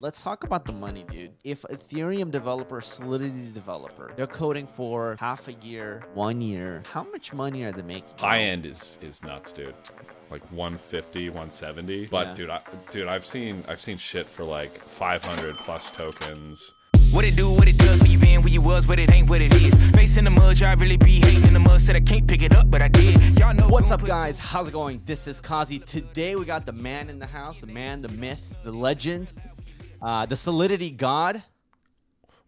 Let's talk about the money, dude. If Ethereum developer, Solidity developer, they're coding for half a year, one year, how much money are they making? High end is is nuts, dude. Like 150, 170. But Yeah. dude, I, dude, I've seen I've seen shit for like 500 plus tokens. What it do, what it does, where you been, where you was, what it ain't, what it is. Facing the mud, I really be hating in the mud. Said I can't pick it up, but I did. Y'all know What's up, guys? How's it going? This is Kazi. Today we got the man in the house, the man, the myth, the legend, uh, the Solidity God.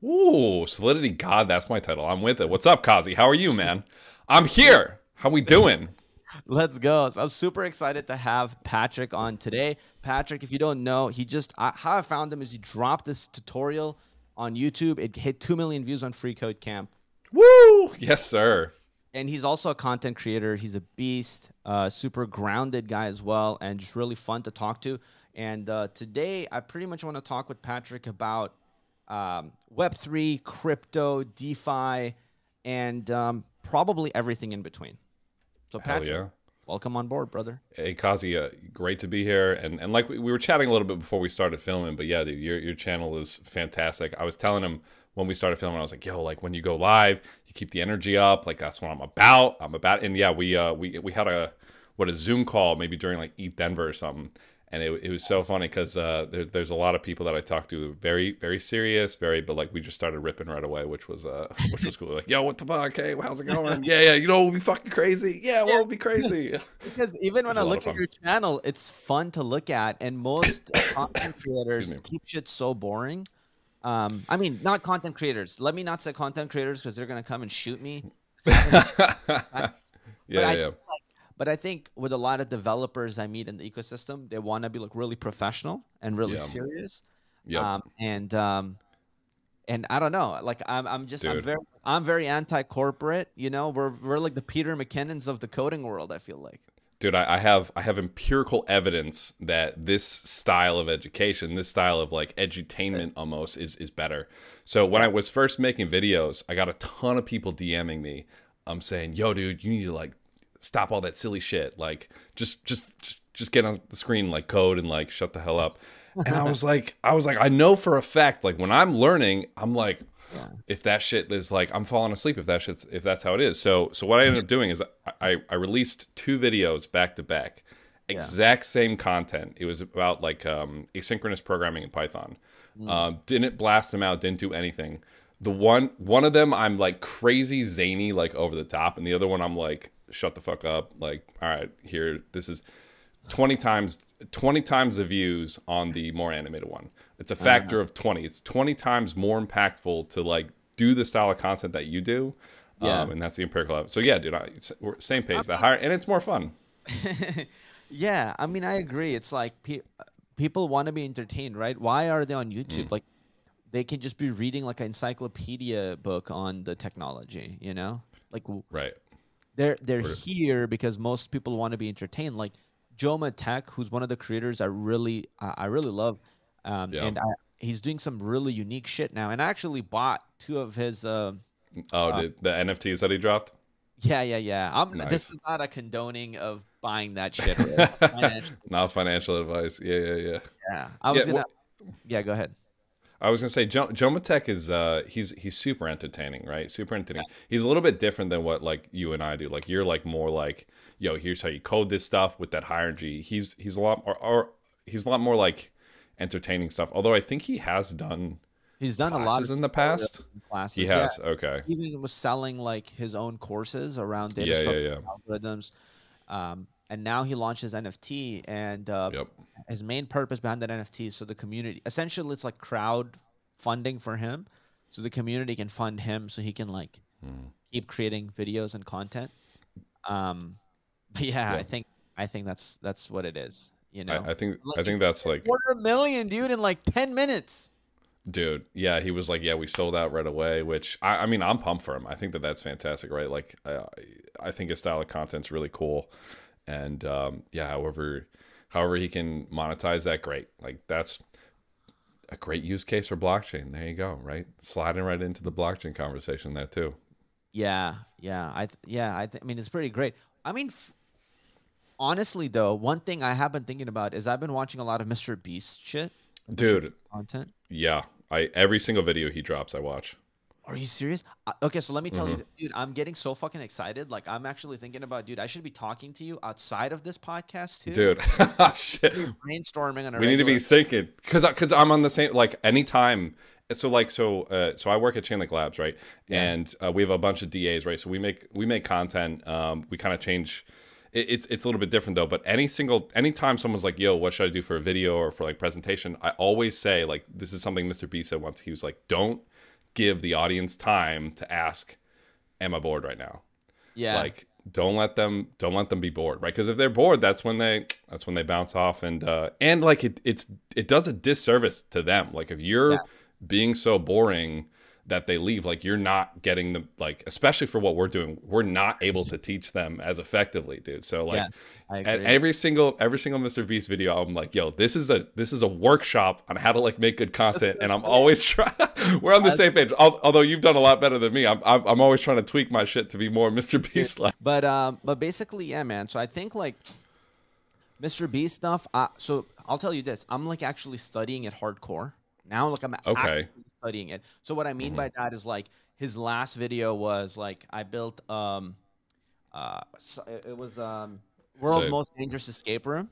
Ooh, Solidity God, that's my title. I'm with it. What's up, Kazi? How are you, man? I'm here. How we doing? Let's go. So I'm super excited to have Patrick on today. Patrick, if you don't know, he just I, how I found him is he dropped this tutorial on YouTube. It hit 2 million views on Free Code Camp. Woo! Yes, sir. And he's also a content creator. He's a beast, uh, super grounded guy as well, and just really fun to talk to. And uh, today, I pretty much want to talk with Patrick about um, Web3, crypto, DeFi, and um, probably everything in between. So, Patrick, yeah. welcome on board, brother. Hey, Kazi, uh, great to be here. And and like we, we were chatting a little bit before we started filming, but yeah, dude, your your channel is fantastic. I was telling him when we started filming, I was like, yo, like when you go live, you keep the energy up. Like that's what I'm about. I'm about. And yeah, we uh we we had a what a Zoom call maybe during like ETHDenver or something. And it, it was so funny because uh, there, there's a lot of people that I talked to, very very serious, very, but like we just started ripping right away, which was uh, which was cool. Like, yo, what the fuck? Hey, how's it going? yeah, yeah, you know, we'll be fucking crazy. Yeah, we'll be crazy. Because even when I look at your channel, it's fun to look at, and most content creators keep shit so boring. Um, I mean, not content creators. Let me not say content creators because they're gonna come and shoot me. yeah, yeah. like- But I think with a lot of developers I meet in the ecosystem, they want to be like really professional and really Yeah. serious. Yep. Um, and um, and I don't know, like I'm I'm just I'm very I'm very anti-corporate. You know, we're we're like the Peter McKinnons of the coding world. I feel like. dude I, I have i have empirical evidence that this style of education this style of like edutainment almost is is better so when i was first making videos i got a ton of people dming me i'm saying yo dude you need to like stop all that silly shit like just just just just get on the screen like code and like shut the hell up and i was like i was like i know for a fact like when i'm learning i'm like if that shit is like I'm falling asleep if that shit's if that's how it is. So so what I ended up doing is I I released two videos back to back, exact same content. It was about like um, asynchronous programming in Python. Um, didn't blast them out. Didn't do anything. The one one of them I'm like crazy zany like over the top, and the other one I'm like shut the fuck up. Like all right here this is. 20 times 20 times the views on the more animated one it's a factor of 20 it's 20 times more impactful to like do the style of content that you do Yeah. um, and that's the empirical evidence. so yeah dude I, it's, we're same page that higher and it's more fun Yeah, I mean, I agree. It's like pe- people want to be entertained, right? Why are they on YouTube? Mm. Like, they can just be reading like an encyclopedia book on the technology, you know? Like, right they're they're here because most people want to be entertained. Like Joma Tech, who's one of the creators I really I really love, um, Yeah. and I, he's doing some really unique shit now. And I actually bought two of his. Uh, oh did the nfts that he dropped yeah, yeah, yeah. I'm, Nice. This is not a condoning of buying that shit. Financial- not financial advice yeah yeah yeah yeah, I was Yeah, gonna. well- yeah, go ahead. I was gonna say jo- Joma Tech is uh he's he's super entertaining, right? Super entertaining. He's a little bit different than what like you and I do. Like you're like more like, yo, here's how you code this stuff with that high energy. He's he's a lot or, or he's a lot more like entertaining stuff. Although I think he has done He's done a lot in the past. classes. He yeah. has. Okay. He even was selling like his own courses around data Yeah, yeah, yeah. algorithms. Um, and now he launches NFT, and uh, Yep. his main purpose behind that NFT is so the community. Essentially, it's like crowd funding for him, so the community can fund him, so he can like Hmm. keep creating videos and content. Um, but yeah, I think I think that's that's what it is. You know, I, I think Like, I think that's like quarter million, dude, in like ten minutes. Dude, yeah, he was like, yeah, we sold out right away. Which I, I mean, I'm pumped for him. I think that that's fantastic, right? Like, I, I think his style of content's really cool, and um, yeah, however, however he can monetize that, great. Like, that's a great use case for blockchain. There you go, right? Sliding right into the blockchain conversation there too. Yeah, yeah, I th- yeah, I, th- I mean it's pretty great. I mean, f- honestly though, one thing I have been thinking about is I've been watching a lot of Mr. Beast shit. Dude. Beast's content. Yeah, I every single video he drops, I watch. Are you serious? Okay, so let me tell Mm-hmm. you, dude, I'm getting so fucking excited. Like, I'm actually thinking about, dude, I should be talking to you outside of this podcast too. Dude, shit. brainstorming on a we need to be syncing because because I'm on the same like anytime. So like so uh, so I work at Chainlink Labs right, and uh, we have a bunch of DAs right. So we make we make content. Um, we kind of change. It, it's it's a little bit different though. But any single anytime someone's like, "Yo, what should I do for a video or for like presentation?" I always say like this is something Mr. Beast said once. He was like, "Don't give the audience time to ask, am I bored right now?" Yeah. like don't let them don't let them be bored right because if they're bored that's when they that's when they bounce off and uh and like it it's it does a disservice to them like if you're Yes. being so boring that they leave like you're not getting the like especially for what we're doing we're not able to teach them as effectively dude so like yes, at every single every single Mr. Beast video, I'm like, yo, this is a this is a workshop on how to like make good content, and I'm always trying. we're on the same page. Although you've done a lot better than me, I'm I'm, I'm always trying to tweak my shit to be more Mr. Beast like. But um, but basically, yeah, man. So I think like Mr. Beast stuff. Uh, so I'll tell you this: I'm like actually studying it hardcore now. Like I'm Okay. studying it. So what I mean by Mm-hmm. that is like his last video was like I built um, uh, so it it was um, world's So- most dangerous escape room.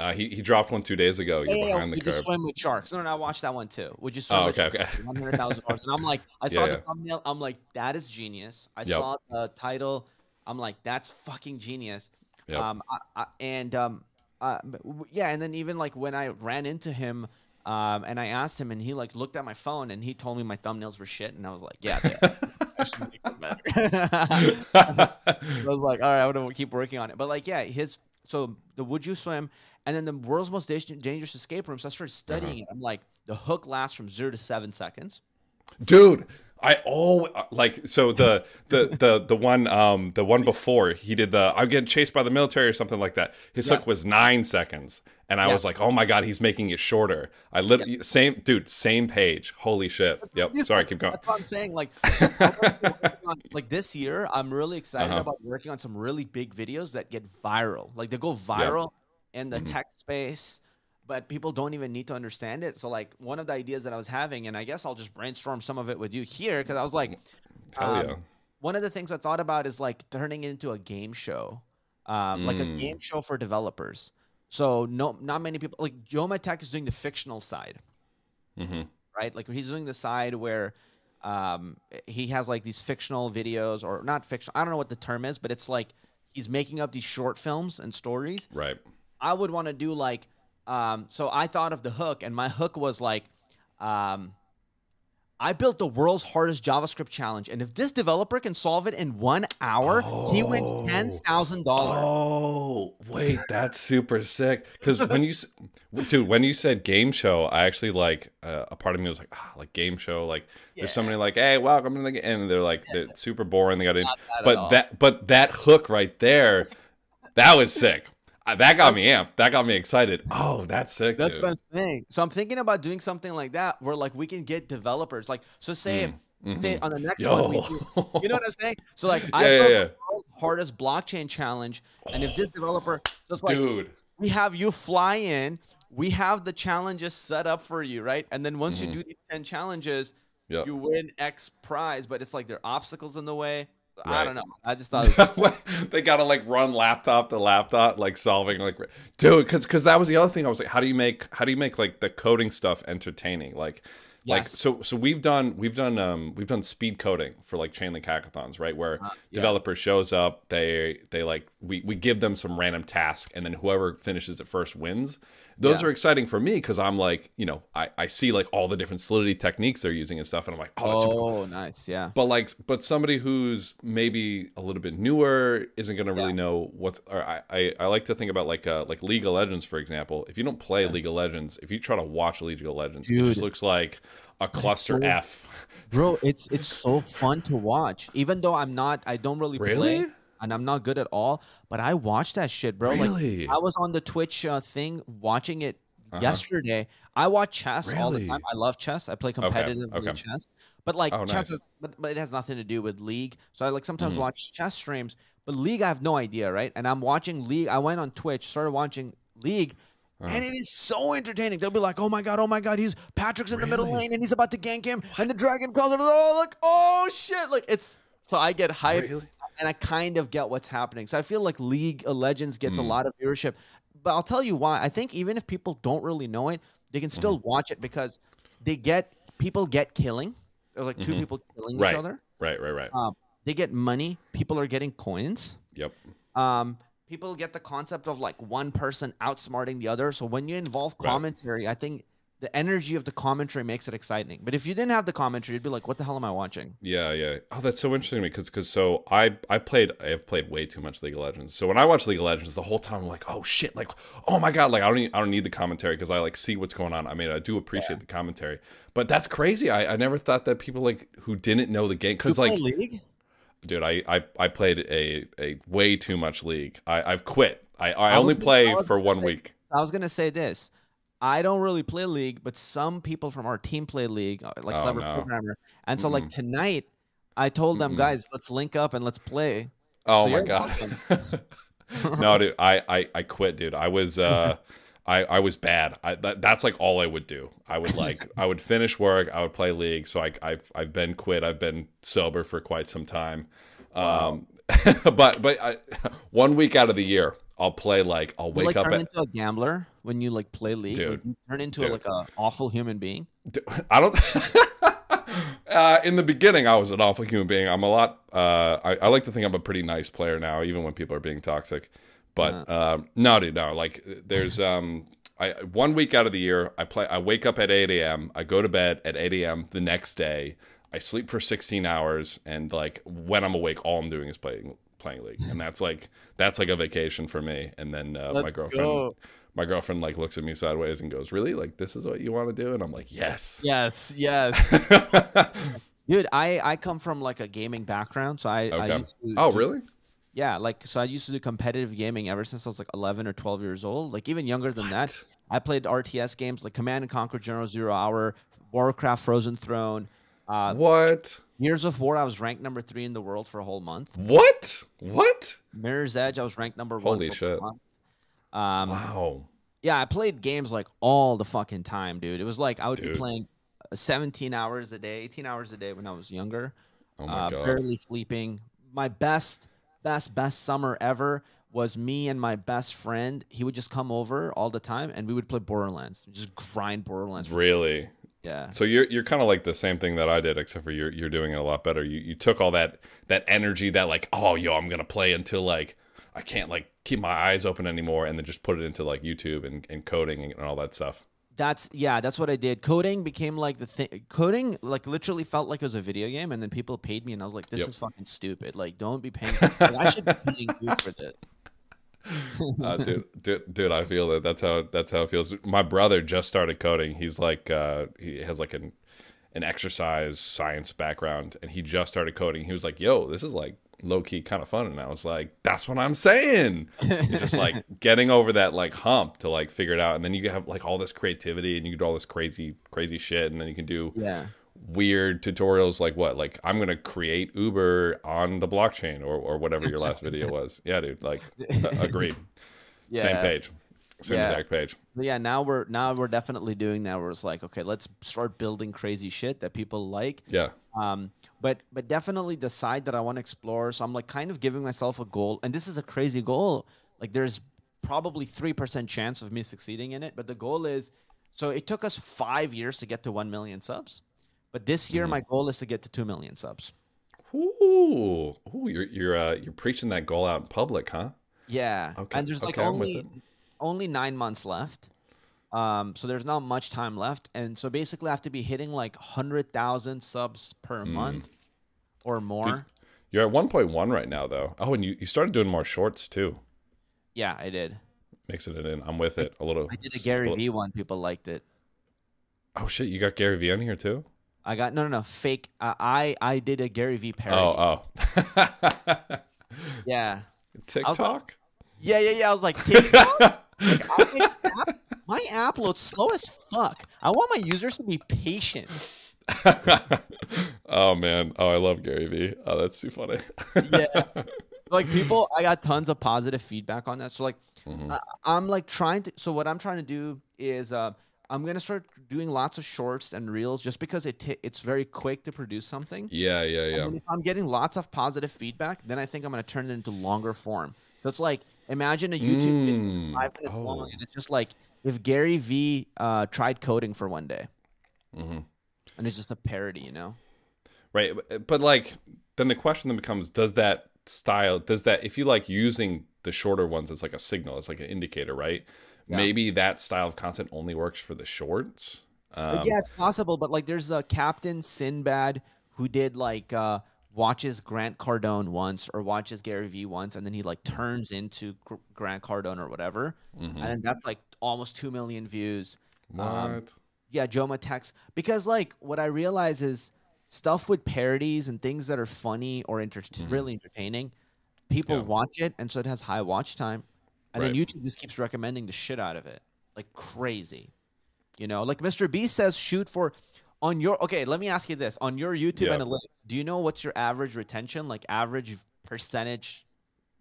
Uh, he he dropped one two days ago. You're Yeah, behind the curve. swim with sharks? No, no, I watched that one too. Would you swim Oh, with okay, sharks? okay. One hundred thousand dollars. And I'm like, I saw Yeah, the yeah. thumbnail. I'm like, that is genius. I Yep. saw the title. I'm like, that's fucking genius. Yep. Um, I, I, and um, uh, yeah, and then even like when I ran into him, um, and I asked him, and he like looked at my phone, and he told me my thumbnails were shit, and I was like, yeah, they are. I should make them better. I was like, all right, I'm gonna keep working on it. But like, yeah, his so the would you swim, and then the world's most dangerous escape room. So I started studying it. I'm like, the hook lasts from zero to seven seconds. dude i all like so the the the the one um the one before he did the i'm getting chased by the military or something like that his hook was nine seconds and i was like oh my god he's making it shorter i literally same dude same page holy shit yep sorry keep going That's what I'm saying. Like, so I'm working on- like this year, I'm really excited Uh-huh. about working on some really big videos that get viral. Like they go viral in the Mm-hmm. tech space, but people don't even need to understand it. So like one of the ideas that I was having, and I guess I'll just brainstorm some of it with you here, because I was like, hell um, yeah one of the things I thought about is like turning it into a game show, um, like a Mm. game show for developers. So no, not many people like Joma Tech is doing the fictional side hmm right? Like he's doing the side where um, he has like these fictional videos, or not fictional. I don't know what the term is, but it's like he's making up these short films and stories. right I would want to do like, um, so I thought of the hook, and my hook was like, um, I built the world's hardest JavaScript challenge, and if this developer can solve it in one hour, he wins Oh. ten thousand dollars. Oh wait, that's super sick. Because when you, dude, when you said game show, I actually like uh, a part of me was like, ah, like game show. Like there's somebody like, hey, welcome to the, ga-" and they're like, they're super boring. They got in, Not that at but that, but that hook right there, that was sick. That got me amped. That got me excited. Oh, that's sick. That's dude. what I'm saying. So I'm thinking about doing something like that, where like we can get developers. Like, so say, say on the next one, we Mm, mm-hmm. Yo. do, you know what I'm saying? So like, I Yeah, yeah, yeah. the world's hardest blockchain challenge, and if this developer, just like dude. we have you fly in, we have the challenges set up for you, right? And then once you do these ten challenges, Mm-hmm. Yep. you win X prize, but it's like there are obstacles in the way. I don't know. I just thought, was they gotta like run laptop to laptop, like solving like, dude, because because that was the other thing. I was like, how do you make how do you make like the coding stuff entertaining? Like, like so so we've done we've done um we've done speed coding for like Chainlink hackathons, right? Where yeah. developer shows up, they they like we we give them some random task, and then whoever finishes it first wins. Those Yeah. are exciting for me because I'm like, you know, I, I see like all the different Solidity techniques they're using and stuff, and I'm like, oh, that's super cool oh, nice, yeah. but like but somebody who's maybe a little bit newer isn't going to really Yeah. know what's or I, I i like to think about like uh like league of legends for example if you don't play league of legends if you try to watch league of legends it just looks like a cluster so- f bro it's it's so fun to watch even though i'm not i don't really, play Really? And i'm not good at all but i watch that shit bro Really? like i was on the twitch uh, thing watching it yesterday i watch chess all the Uh-huh. Really? time i love chess i play competitive okay. chess but like Oh, chess nice. is, but, but it has nothing to do with league so i like sometimes Mhm. watch chess streams but league i have no idea right and i'm watching league i went on twitch started watching league And it is so entertaining. They'll be like, "Oh my god, oh my god, he's Patrick's in the middle lane and he's about to gank him, and the dragon comes and they're like, oh shit!" Like it's so I get hyped Really? And I kind of get what's happening. So I feel like League of Legends gets a Mm. lot of viewership, but I'll tell you why. I think even if people don't really know it, they can still Mm-hmm. watch it because they get people get killing. There's like 2 Mhm. people killing Right. each other. Right, right, right. Um, they get money. People are getting coins. Yep. Um, people get the concept of like one person outsmarting the other. So when you involve Right. commentary, I think the energy of the commentary makes it exciting. But if you didn't have the commentary, you'd be like, "What the hell am I watching?" Yeah, yeah. Oh, that's so interesting because because so I I played I have played way too much League of Legends. So when I watch League of Legends, the whole time I'm like, oh shit, like oh my god, like I don't need, I don't need the commentary because I like see what's going on. I mean, I do appreciate the commentary, but that's crazy. I, I never thought that people like who didn't know the game because like League. dude, I, I I played a a way too much League. I I've quit. I I, I only gonna- play I for one week. I was gonna say this. I don't really play League, but some people from our team play League, uh, like Oh, clever no. programmer. And so, like tonight, I told them, Mm-mm. guys, let's link up and let's play. Oh So my god. no, dude, I, I I quit, dude. I was uh I I was bad. I that, that's like all I would do. I would like I would finish work, I would play league. So I I've I've been quit. I've been sober for quite some time. Um but but I, one week out of the year, I'll play like I'll You wake like up turn at into a gambler when you like play League. Like, Dude. you turn into Dude. like a awful human being. I don't. uh, in the beginning, I was an awful human being. I'm a lot. Uh, I, I like to think I'm a pretty nice player now, even when people are being toxic. But um, no, dude, no. Like, there's um, I one week out of the year, I play. I wake up at 8 a.m. I go to bed at 8 a.m. the next day. I sleep for 16 hours, and like when I'm awake, all I'm doing is playing playing league, and that's like that's like a vacation for me. And then uh, my girlfriend go. my girlfriend like looks at me sideways and goes, "Really? Like this is what you want to do?" And I'm like, "Yes." Yes, yes. Dude, I I come from like a gaming background, so I, I used to oh, do- really? Yeah, like so I used to do competitive gaming ever since I was like 11 or 12 years old. Like even younger than that, I played RTS games like Command and Conquer General Zero Hour, Warcraft Frozen Throne, uh, what? Gears of War. I was ranked number three in the world for a whole month. What? What? Mirror's Edge. I was ranked number one. Holy shit. Um, Wow. yeah, I played games like all the fucking time, dude. It was like I would Dude. be playing uh, 17 hours a day, 18 hours a day when I was younger. Oh my uh, god. barely sleeping. My best, best, best summer ever was me and my best friend. He would just come over all the time, and we would play Borderlands. Just grind Borderlands. Really? Yeah. So you're you're kind of like the same thing that I did, except for you're you're doing it a lot better. You you took all that that energy, that like, oh yo, I'm gonna play until like I can't like keep my eyes open anymore, and then just put it into like YouTube and, and coding and all that stuff. That's yeah. That's what I did. Coding became like the thing. Coding like literally felt like it was a video game, and then people paid me, and I was like, "This Yep. is fucking stupid. Like, don't be paying. like, I should be paying you for this." uh, dude, dude, dude, I feel that. That's how that's how it feels. My brother just started coding. He's like, uh, he has like an an exercise science background, and he just started coding. He was like, "Yo, this is like low key kind of fun," and I was like, "That's what I'm saying." Just like getting over that like hump to like figure it out, and then you have like all this creativity, and you can do all this crazy crazy shit, and then you can do Yeah. Weird tutorials like what like i'm gonna create uber on the blockchain or, or whatever your last video was yeah dude like agreed Yeah. same page same Yeah. exact page But yeah, now we're now we're definitely doing that. Where it's like, okay, let's start building crazy shit that people like. yeah Um, but but definitely the side that I want to explore. So I'm like kind of giving myself a goal, and this is a crazy goal. Like there's probably three percent chance of me succeeding in it, but the goal is. So it took us five years to get to one million subs, but this year Mhm. my goal is to get to two million subs. Ooh, Ooh you're you're uh, you're preaching that goal out in public, huh? Yeah, Okay, and there's like okay, only only nine months left. Um, so there's not much time left, and so basically I have to be hitting like hundred thousand subs per Mm. month or more. You're at 1.1 right now, though. Oh, and you, you started doing more shorts too, Yeah, I did. mixing it in. I'm with it a little. I did a Gary li- V one. People liked it. Oh shit, you got Gary Vee on here too? I got no, no, no, fake. I I, I did a Gary V parody. Oh, oh. yeah, TikTok. yeah, yeah, yeah. I was like, TikTok? like, app, my app loads slow as fuck. I want my users to be patient. oh man. Oh, I love Gary Vee. Oh, that's too funny. Yeah. like people, I got tons of positive feedback on that. So like, Mhm. I, I'm like trying to. So what I'm trying to do is, uh, I'm gonna start doing lots of shorts and reels just because it ta it's very quick to produce something. Yeah, yeah, yeah. then if I'm getting lots of positive feedback, then I think I'm gonna turn it into longer form. So it's like imagine a YouTube video Mm, five minutes oh. long, and it's just like if Gary V uh, tried coding for one day, Mhm. and it's just a parody, you know? Right, but- but like then the question then becomes: Does that style? Does that if you like using the shorter ones as like a signal, as like an indicator, right? Yeah. Maybe that style of content only works for the shorts. Um, yeah, it's possible, but like there's a Captain Sinbad who did like uh, watches Grant Cardone once or watches Gary Vee once, and then he like turns into Gr- Grant Cardone or whatever, mhm. and that's like almost two million views. What? um, yeah, Joma Tex. Because like what I realize is stuff with parodies and things that are funny or enter- Mhm. really entertaining, people Yeah. watch it, and so it has high watch time, and then YouTube just keeps recommending the shit out of it, like crazy. You know, like Mr. Beast says, shoot for on your. Okay, let me ask you this: on your YouTube Yeah. analytics, do you know what's your average retention, like average percentage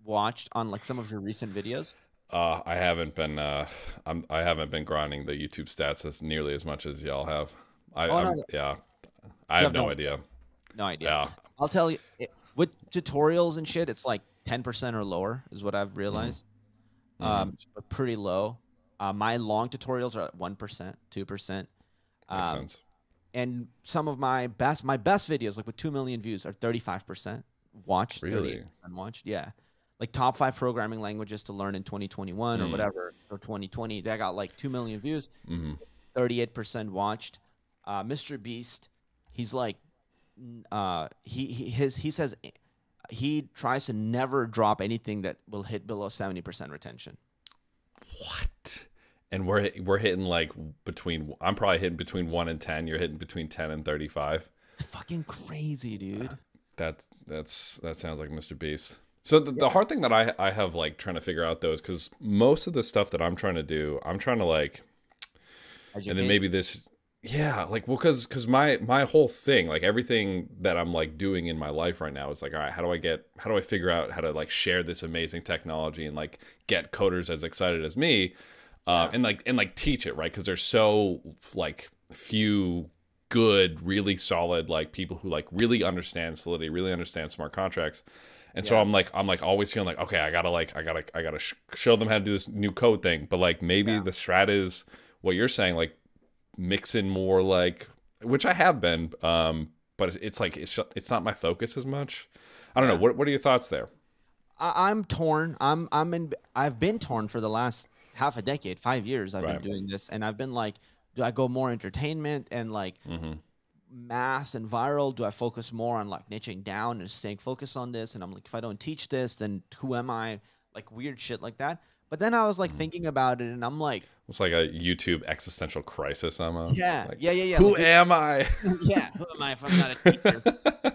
watched on like some of your recent videos? Uh, I haven't been. Uh, I'm. I haven't been grinding the YouTube stats as nearly as much as y'all have. I. Oh, no, Yeah. I have have no no- idea. No idea. Yeah. I'll tell you, it, with tutorials and shit, it's like 10% or lower, is what I've realized. Mhm. Um, it's p- pretty low. Uh, my long tutorials are at 1%, 2%. Makes Um, sense. and some of my best, my best videos, like with 2 million views, are 35% watched, Really? 38% watched. Yeah. Like top five programming languages to learn in 2021 or Mm. whatever, or 2020. That got like 2 million views. hmm 38% watched. Uh, Mr. Beast, he's like, uh, he, he his he says he tries to never drop anything that will hit below 70% retention. What? And we're we're hitting like between. I'm probably hitting between one and ten. You're hitting between ten and thirty-five. It's fucking crazy, dude. That's that's that sounds like Mr. Beast. So the, the hard thing that I I have like trying to figure out though is because most of the stuff that I'm trying to do, I'm trying to like and then maybe this yeah like well because because my my whole thing like everything that i'm like doing in my life right now is like all right how do i get how do i figure out how to like share this amazing technology and like get coders as excited as me uh, and like and like teach it right? Because there's so like few good really solid like people who like really understand solidity really understand smart contracts and so i'm like i'm like always feeling like okay i gotta like i gotta i gotta sh- show them how to do this new code thing but like maybe Yeah. the strat is what you're saying like mix in more like which I have been um but it's like it's it's not my focus as much. I don't know. What what are your thoughts there? I, I'm torn. I'm I'm in. I've been torn for the last half a decade, five years. I've Right. been doing this, and I've been like, do I go more entertainment and like Mm-hmm. mass and viral? Do I focus more on like niching down and staying focused on this? And I'm like, if I don't teach this, then who am I? Like weird shit like that. But then I was Mm-hmm. like thinking about it, and I'm like, It's like a YouTube existential crisis almost. yeah, Like, yeah, yeah, yeah. Who like, am I? yeah, who am I if I'm not a teacher?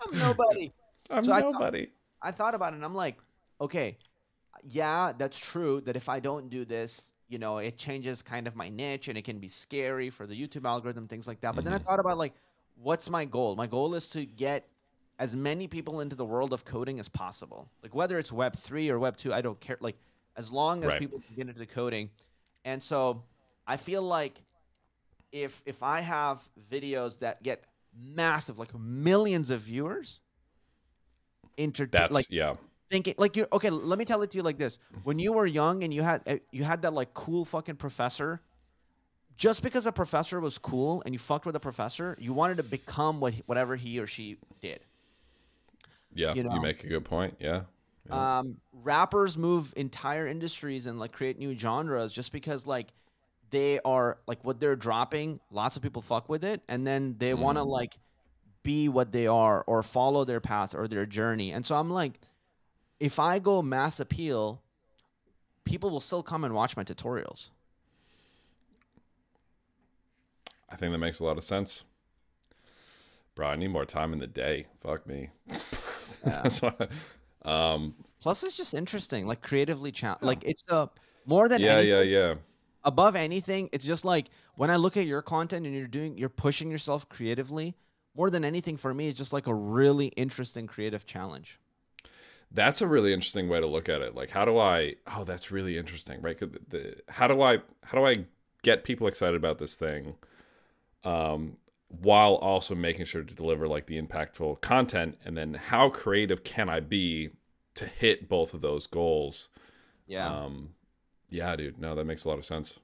I'm nobody. I'm So I thought- nobody. I thought about it and I'm like, okay, yeah, that's true that if I don't do this, you know, it changes kind of my niche and it can be scary for the YouTube algorithm, things like that. But then I Mhm. thought about like, what's my goal? My goal is to get as many people into the world of coding as possible. Like whether it's web 3 or web 2, I don't care. Like as long as Right. people can get into coding. And so I feel like if if I have videos that get massive like millions of viewers, inter That's like yeah. thinking like you okay let me tell it to you like this when you were young and you had uh, you had that like cool fucking professor just because a professor was cool and you fucked with a professor you wanted to become what whatever he or she did Yeah. you You, make a good point. Yeah. Yeah. um rappers move entire industries and like create new genres just because like they are like what they're dropping lots of people fuck with it and then they want to like be what they are or follow their path or their journey and so i'm like if i go mass appeal people will still come and watch my tutorials I think that makes a lot of sense. Bro, I need more time in the day. Fuck me. That's why. Um. plus it's just interesting like creatively like it's uh more than Yeah. anything, Yeah. Yeah. above anything it's just like when i look at your content and you're doing you're pushing yourself creatively more than anything for me it's just like a really interesting creative challenge That's a really interesting way to look at it. Like, how do I? Oh, that's really interesting, right? The, the, how do I? How do I get people excited about this thing, um, while also making sure to deliver like the impactful content? And then, how creative can I be to hit both of those goals? Yeah. Um, yeah, dude. No, that makes a lot of sense.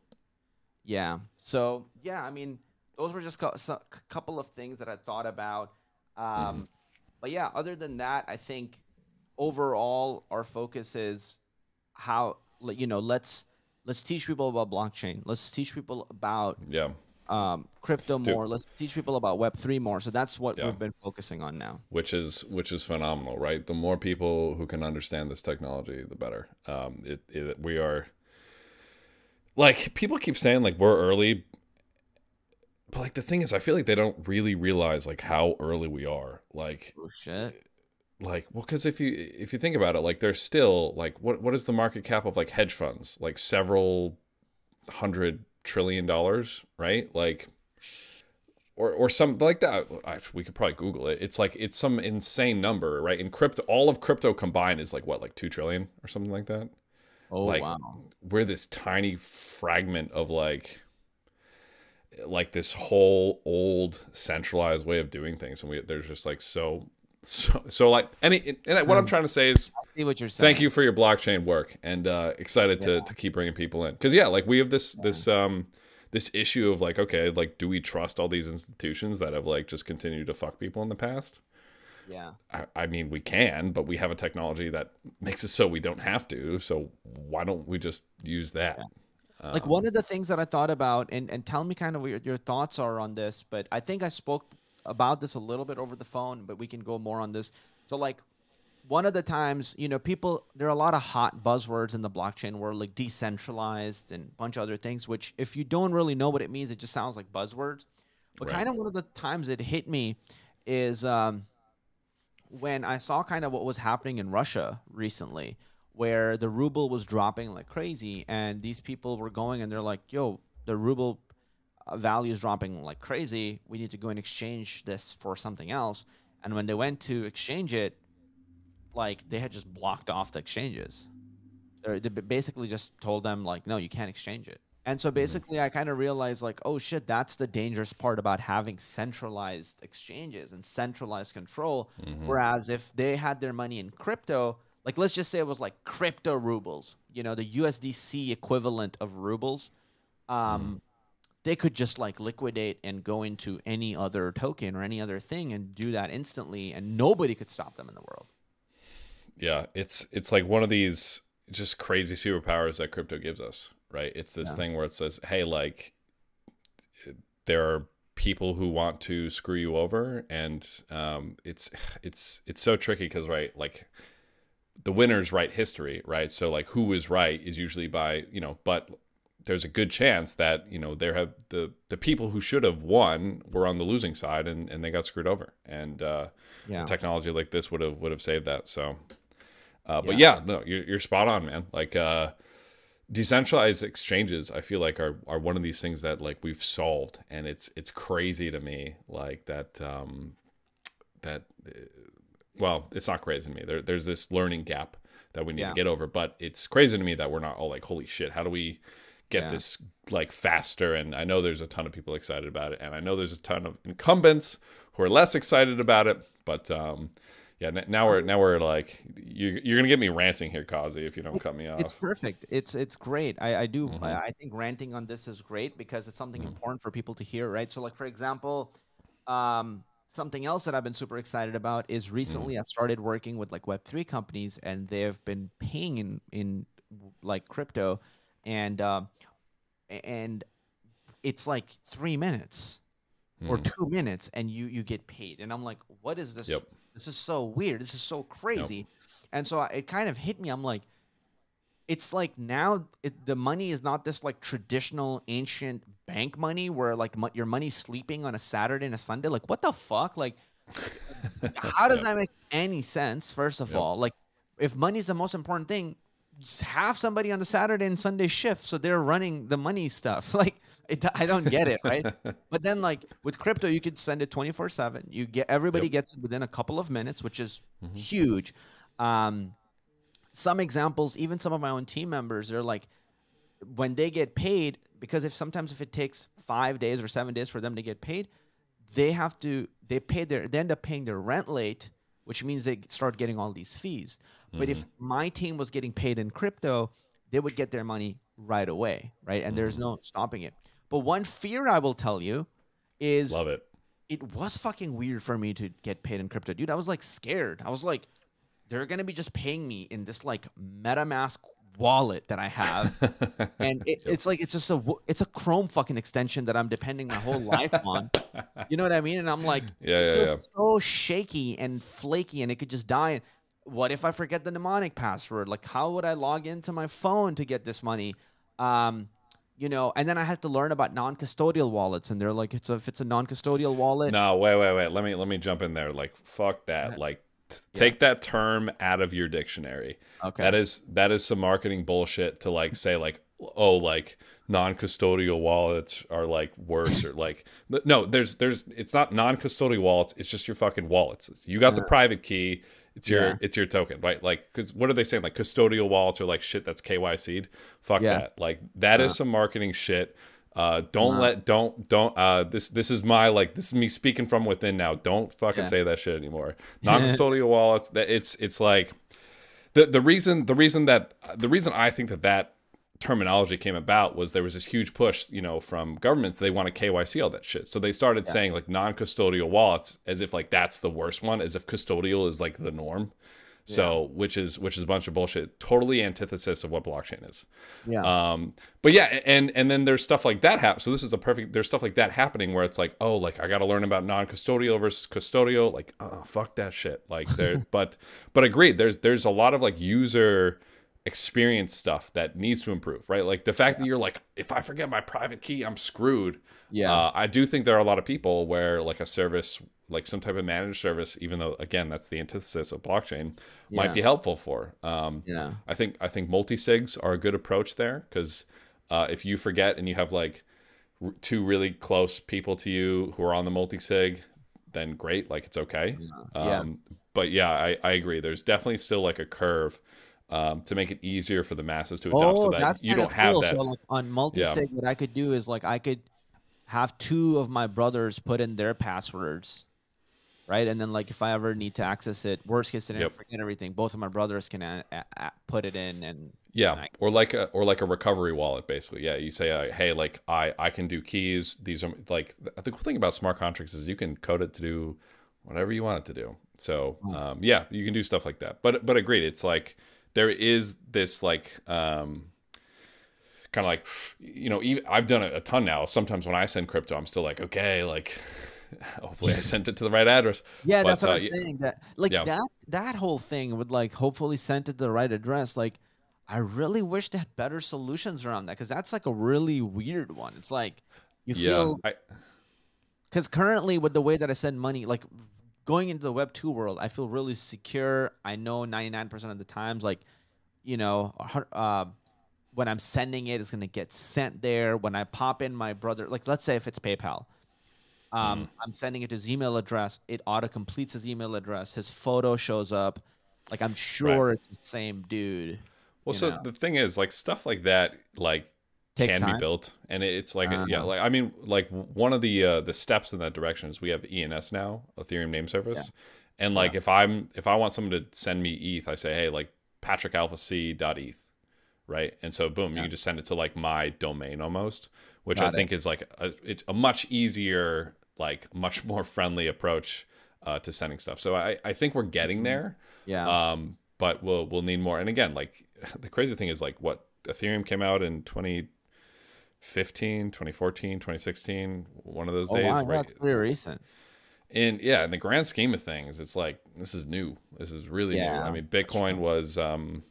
Yeah. So yeah, I mean, those were just a couple of things that I thought about. Um, Mm-hmm. But yeah, other than that, I think overall our focus is how like, you know let's let's teach people about blockchain. Let's teach people about Yeah. Um, crypto Dude. more. Let's teach people about Web three more. So that's what Yeah. we've been focusing on now. which is which is phenomenal, right? The more people who can understand this technology, the better. Um, it, it we are like people keep saying like we're early, but like the thing is, I feel like they don't really realize like how early we are. Like Oh shit. like well, because if you if you think about it, like there's still like what what is the market cap of like hedge funds? Like several hundred trillion dollars, right? Like or or something like that. I, we could probably Google it. It's like it's some insane number, right? In crypto, all of crypto combined is like what, like two trillion or something like that. Oh like wow. we're this tiny fragment of like like this whole old centralized way of doing things, and we there's just like so so so like any and what I'm trying to say is I see what you're saying. thank you for your blockchain work and uh excited to to keep bringing people in. Because yeah like we have this this um this issue of like okay like do we trust all these institutions that have like just continued to fuck people in the past? Yeah. I, I mean we can but we have a technology that makes it so we don't have to. So why don't we just use that? Like one of the things that I thought about, and, and tell me kind of what your, your thoughts are on this, but I think I spoke about this a little bit over the phone, but we can go more on this. So like one of the times, you know, people there are a lot of hot buzzwords in the blockchain world, like decentralized and a bunch of other things, which if you don't really know what it means, it just sounds like buzzwords. But Right. kind of one of the times it hit me is um, when I saw kind of what was happening in Russia recently, where the ruble was dropping like crazy, and these people were going and they're like, "Yo, the ruble value is dropping like crazy. We need to go and exchange this for something else." And when they went to exchange it, like they had just blocked off the exchanges. They basically just told them like, "No, you can't exchange it." And so mm-hmm. basically, I kind of realized like, oh shit, that's the dangerous part about having centralized exchanges and centralized control. Mm-hmm. Whereas if they had their money in crypto, like let's just say it was like crypto rubles, you know, the USDC equivalent of rubles, um, mm-hmm. They could just like liquidate and go into any other token or any other thing and do that instantly, and nobody could stop them in the world. yeah it's it's like one of these just crazy superpowers that crypto gives us right it's this Yeah. thing where it says hey like there are people who want to screw you over and um it's it's it's so tricky because right like the winners write history right so like who is right is usually by you know but there's a good chance that you know there have the the people who should have won were on the losing side and and they got screwed over and uh Yeah. technology like this would have would have saved that so uh, but yeah, no, you're, you're spot on, man. Like uh, decentralized exchanges, I feel like are are one of these things that like we've solved, and it's it's crazy to me, like that um, that uh, well, it's not crazy to me. There, there's this learning gap that we need Yeah. to get over, but it's crazy to me that we're not all like, holy shit, how do we get Yeah. this like faster? And I know there's a ton of people excited about it, and I know there's a ton of incumbents who are less excited about it, but um, yeah, n- now we're now we're like you, you're gonna get me ranting here, Kazi, if you don't cut me off. It's perfect. It's it's great. I I do. Mhm. I, I think ranting on this is great because it's something important for people to hear, right? So, like for example, um, something else that I've been super excited about is recently I started working with like Web three companies, and they've been paying in in like crypto, and um, and it's like three minutes or Mhm. two minutes, and you you get paid, and I'm like, what is this? Yep. This is so weird. This is so crazy. And so I, it kind of hit me. I'm like, it's like now it, the money is not this like traditional ancient bank money where like mo- your money's sleeping on a Saturday and a Sunday. Like, what the fuck? Like, how does Yep. that make any sense? First of Yep. all, like, if money's the most important thing, have somebody on the Saturday and Sunday shift so they're running the money stuff. Like, it, I don't get it, right? But then, like with crypto, you could send it twenty four seven. You get everybody Yep. gets it within a couple of minutes, which is Mhm. huge. um, some examples, even some of my own team members, they're like, when they get paid, because if sometimes if it takes five days or seven days for them to get paid, they have to they pay their they end up paying their rent late, which means they start getting all these fees. But if mm-hmm. my team was getting paid in crypto, they would get their money right away, right? And there's mm-hmm. no stopping it. But one fear I will tell you is Love it. it was fucking weird for me to get paid in crypto, dude. I was like scared. I was like, they're gonna be just paying me in this like MetaMask wallet that I have, and it, it's like it's just a it's a Chrome fucking extension that I'm depending my whole life on. You know what I mean? And I'm like, Yeah, it yeah, feels so shaky and flaky, and it could just die. What if I forget the mnemonic password? Like, how would I log into my phone to get this money? Um, you know, and then I had to learn about non-custodial wallets, and they're like, it's a if it's a non-custodial wallet, No, wait, wait, wait. Let me let me jump in there. Like, fuck that. Like, t- take that term out of your dictionary. Okay. That is that is some marketing bullshit to like say like oh like non-custodial wallets are like worse or like no there's there's it's not non-custodial wallets it's just your fucking wallets you got the private key it's your Yeah. it's your token right? Like because what are they saying? Like custodial wallets are like shit that's KYC'd fuck Yeah. that. Like that is some marketing shit. Uh don't let don't don't uh this this is my like this is me speaking from within now. Don't fucking say that shit anymore. Non-custodial wallets that it's it's like the the reason the reason that the reason I think that that terminology came about was there was this huge push, you know, from governments. They want to KYC all that shit, so they started saying like non-custodial wallets as if like that's the worst one, as if custodial is like the norm. So which is which is a bunch of bullshit, totally antithesis of what blockchain is. yeah, Um, but yeah, and and then there's stuff like that happen. So this is a perfect. There's stuff like that happening where it's like, oh, like I got to learn about non-custodial versus custodial. Like, oh, fuck that shit. Like there, but but agreed. There's there's a lot of like user experience stuff that needs to improve, right? Like the fact that you're like, if I forget my private key, I'm screwed. Yeah. Uh, I do think there are a lot of people where like a service, like some type of managed service, even though again that's the antithesis of blockchain, Yeah. might be helpful for. Um, yeah, I think I think multi sigs are a good approach there because uh, if you forget and you have like r- two really close people to you who are on the multi sig, then great, like it's okay. Yeah. Um, But yeah, I, I agree. There's definitely still like a curve um, to make it easier for the masses to adopt. Oh, so that that's you don't have cool. that. So like on multi-sig, what I could do is like I could have two of my brothers put in their passwords, right? And then like if I ever need to access it, worst case scenario, Yep. forget everything. Both of my brothers can a- a- a- put it in, and Yeah, and I- or like a or like a recovery wallet, basically. Yeah, you say, uh, hey, like I I can do keys. These are like the cool thing about smart contracts is you can code it to do whatever you want it to do. So um, yeah, you can do stuff like that. But but agreed, it's like there is this like um, kind of like you know even I've done it a ton now. Sometimes when I send crypto, I'm still like, okay, like hopefully I sent it to the right address. yeah, But, that's what uh, I'm saying. That like yeah. that that whole thing would like hopefully sent it to the right address. Like I really wish they had better solutions around that because that's like a really weird one. It's like you Yeah, feel I, because currently with the way that I send money, like going into the Web two world, I feel really secure. I know ninety nine percent of the times, like you know, uh, when I'm sending it, it's gonna get sent there. When I pop in my brother, like let's say if it's PayPal, um, Mm-hmm. I'm sending it to his email address. It auto completes his email address. His photo shows up. Like I'm sure it's the same dude. Well, so know. the thing is, like stuff like that, like can time? be built, and it's like yeah, Uh-huh. like I mean, like one of the uh, the steps in that direction is we have ENS now, Ethereum name service, and like if I'm if I want someone to send me ETH, I say hey like Patrick Alpha C dot ETH, right, and so boom, you can just send it to like my domain almost, which I Got it. think is like a, it's a much easier, like much more friendly approach uh, to sending stuff. So I I think we're getting there. Mm-hmm. Yeah. Um, but we'll we'll need more. And again, like the crazy thing is like what Ethereum came out in 2015, 2014, 2016, one of those oh days. wow, right? that's pretty recent. And yeah, in the grand scheme of things, it's like this is new. This is really new. I mean, Bitcoin was um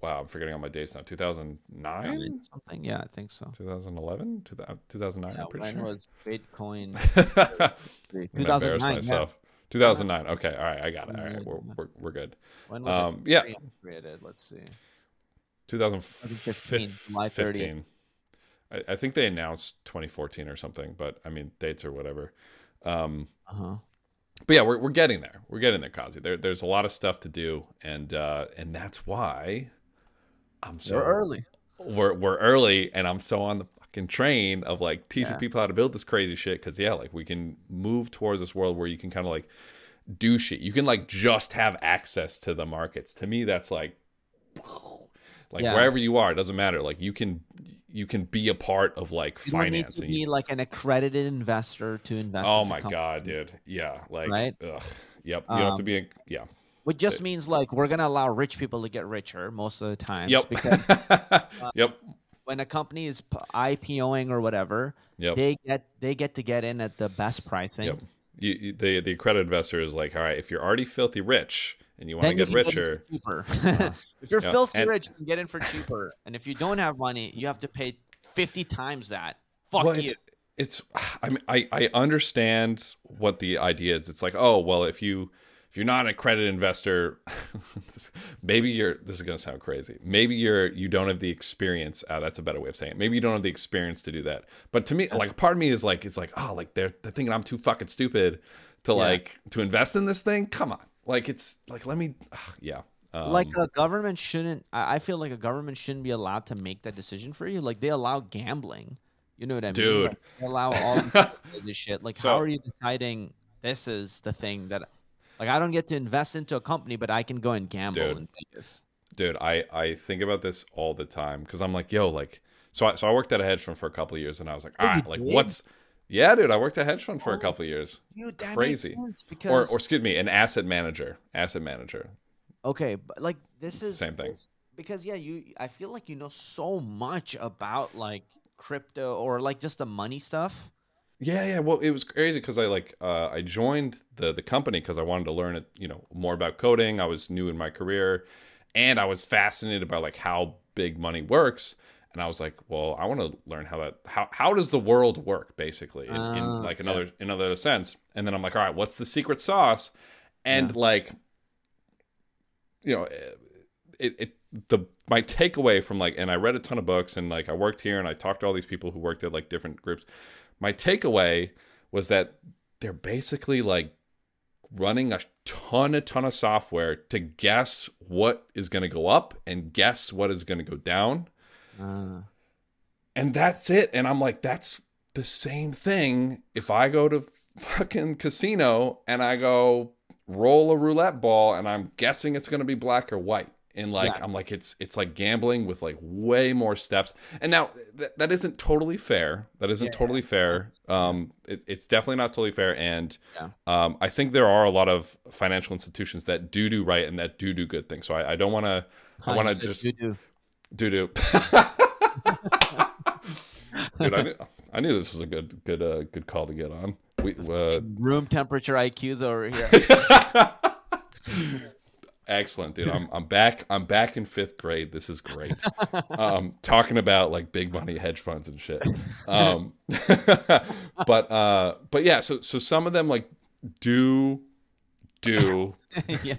wow, I'm forgetting all my dates now. 2009, Something. Yeah, I think so. 2011, 2009, Yeah, I'm pretty when sure. was Bitcoin? I'm gonna 2009. Yeah. myself. 2009. Okay, all right, I got it. All right, we're, we're, we're good. When was Um, it yeah. created? Let's see. 2015, July 30. 15. I, I think they announced 2014 or something, but I mean dates or whatever. Um, Uh huh. but yeah, we're, we're getting there. We're getting there, Kazi. There, there's a lot of stuff to do, and uh, and that's why I'm so We're early. We're we're early, and I'm so on the fucking train of like teaching Yeah. people how to build this crazy shit. Because yeah, like we can move towards this world where you can kind of like do shit. You can like just have access to the markets. To me, that's like like Yeah. wherever you are, it doesn't matter. Like you can you can be a part of like You don't need to be like an accredited investor to invest. Oh my god, dude. Yeah, like Right? ugh. Yep. You don't have to Um, be a, yeah. Which just means like we're gonna allow rich people to get richer most of the time. Yep. Because yep. when a company is IPOing or whatever, Yep. they get they get to get in at the best pricing. Yep. You, you, the the accredited investor is like, all right, if you're already filthy rich and you want to get can get in richer, cheaper. if you're Yeah, filthy and- rich, you can get in for cheaper. And if you don't have money, you have to pay fifty times that. Fuck well, you. it's it's I mean I I understand what the idea is. It's like, oh well, if you if you're not an accredited investor, maybe you're. This is gonna sound crazy. Maybe you're you don't have the experience. Uh, that's a better way of saying it. Maybe you don't have the experience to do that. But to me, like part of me is like, it's like, oh, like they're they're thinking I'm too fucking stupid to like to invest in this thing. Come on, like it's like let me, ugh, yeah. Um, like a government shouldn't I feel like a government shouldn't be allowed to make that decision for you. Like they allow gambling. You know what I mean? Dude. Like, they allow all this shit. Like So- how are you deciding this is the thing that like I don't get to invest into a company, but I can go and gamble Dude. in Vegas. dude i i think about this all the time because i'm like yo like so I, so I worked at a hedge fund for a couple of years and i was like Oh, all right like what's yeah dude i worked at hedge fund for a Oh, couple of years Dude, that Crazy. makes sense or because or excuse me an asset manager asset manager okay, but like this is same thing. because yeah, you I feel like you know so much about like crypto or like just the money stuff. yeah yeah well it was crazy because i like uh i joined the the company because i wanted to learn it you know more about coding i was new in my career and i was fascinated by like how big money works and i was like well i want to learn how that how, how does the world work basically in, in Ah, like yeah. another another sense? And then i'm like all right what's the secret sauce? And like you know it, it the my takeaway from like and i read a ton of books and like i worked here and i talked to all these people who worked at like different groups. My takeaway was that they're basically like running a ton a ton of software to guess what is going to go up and guess what is going to go down Uh, and that's it. And i'm like that's the same thing if i go to fucking casino and i go roll a roulette ball and i'm guessing it's going to be black or white. And like Yes. i'm like it's it's like gambling with like way more steps. And now th- that isn't totally fair. That isn't Yeah, totally fair. Um it, it's definitely not totally fair. And Yeah. um i think there are a lot of financial institutions that do do right and that do do good things. So i, I don't want to i want to just. Doo doo. Dude, I knew, I knew this was a good good uh, good call to get on. We uh, room temperature IQs over here. excellent, dude. I'm I'm back. I'm back in fifth grade. This is great. Um, talking about like big money hedge funds and shit. Um, but uh, but yeah. So so some of them like do do yeah.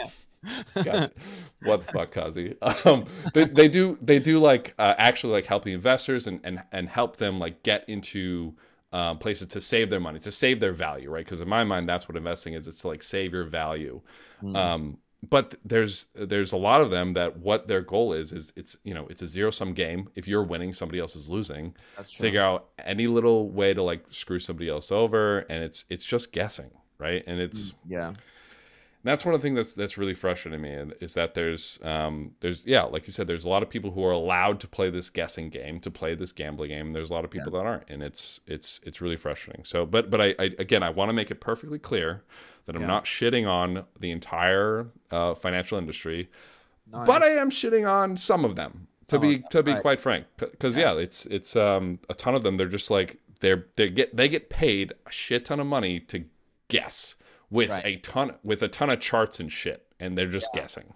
God, what the fuck, Qazi? Um, they, they do they do like uh, actually like help the investors and and and help them like get into um, places to save their money, to save their value, right? Because in my mind, that's what investing is. It's to like save your value. Um, but there's there's a lot of them that what their goal is is it's you know it's a zero sum game. If you're winning, somebody else is losing. That's true. Figure out any little way to like screw somebody else over, and it's it's just guessing, right? And it's Yeah. That's one of the things that's that's really frustrating me is that there's um there's yeah like you said there's a lot of people who are allowed to play this guessing game to play this gambling game and there's a lot of people that aren't and it's it's it's really frustrating so but but I, I again I want to make it perfectly clear that I'm Yeah. not shitting on the entire uh, financial industry No, but I am shitting on some of them to be to be right. quite frank because yeah. it's it's um a ton of them they're just like they're they get they get paid a shit ton of money to guess with Right. a ton with a ton of charts and shit and they're just guessing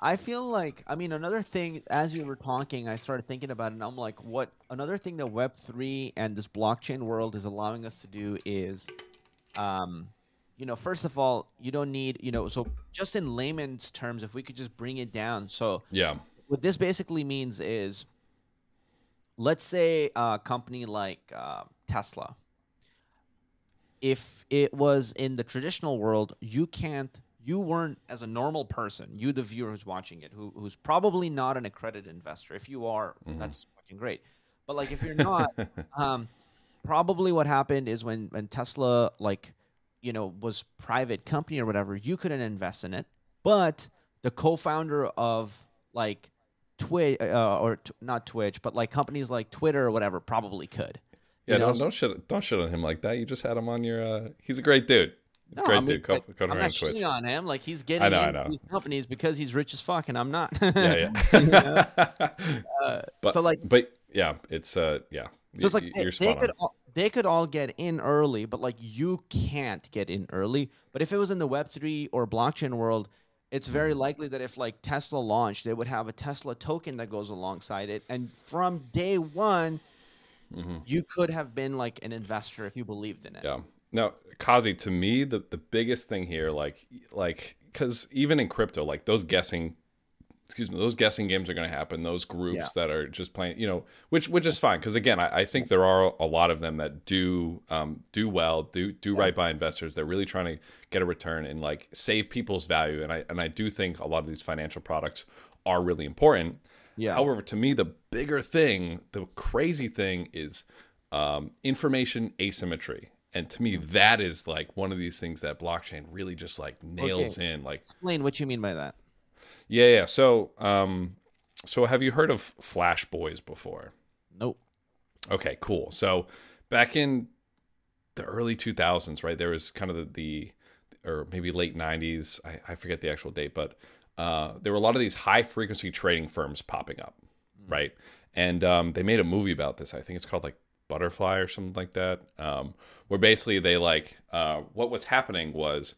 I feel like I mean another thing as you were talking, I started thinking about it and I'm like, what another thing that Web three and this blockchain world is allowing us to do is um you know, first of all, you don't need, you know, so just in layman's terms, if we could just bring it down. So yeah what this basically means is let's say a company like uh, Tesla. If it was in the traditional world, you can't you weren't as a normal person, you the viewer who's watching it, who who's probably not an accredited investor. If you are, Mm-hmm. that's fucking great. But like if you're not, um, probably what happened is when when Tesla like you know was private company or whatever, you couldn't invest in it, but the co-founder of like Twitch uh, or t- not Twitch, but like companies like Twitter or whatever probably could. Yeah, don't don't shit don't shit on him like that. You just had him on your. uh He's a great dude. He's No, great I mean, dude. Like, to I'm not Twitch. shitting on him. Like he's getting know, I know. these companies because he's rich as fuck, and I'm not. Yeah, yeah. but so, like- but yeah, it's uh yeah. So it's like they, they could all, they could all get in early, but like you can't get in early. But if it was in the Web three or blockchain world, it's very Mm-hmm. likely that if like Tesla launched, they would have a Tesla token that goes alongside it, and from day one, Mm-hmm. you could have been like an investor if you believed in it. Yeah. Now, Qazi, to me, the, the biggest thing here, like, like, because even in crypto, like those guessing, excuse me, those guessing games are going to happen. Those groups Yeah. that are just playing, you know, which which is fine because again, I, I think there are a lot of them that do um, do well, do do right by investors. They're really trying to get a return and like save people's value. And I and I do think a lot of these financial products are really important. Yeah. However, to me, the bigger thing, the crazy thing is um, information asymmetry. And to me, that is like one of these things that blockchain really just like nails in. Like, Explain what you mean by that. yeah, yeah. So, um, so have you heard of Flash Boys before? Nope. Okay, cool. So back in the early 2000s, right, there was kind of the, the or maybe late 90s, I, I forget the actual date, but uh, there were a lot of these high frequency trading firms popping up, right? And um, they made a movie about this. I think it's called like Butterfly or something like that, um, where basically they like uh, what was happening was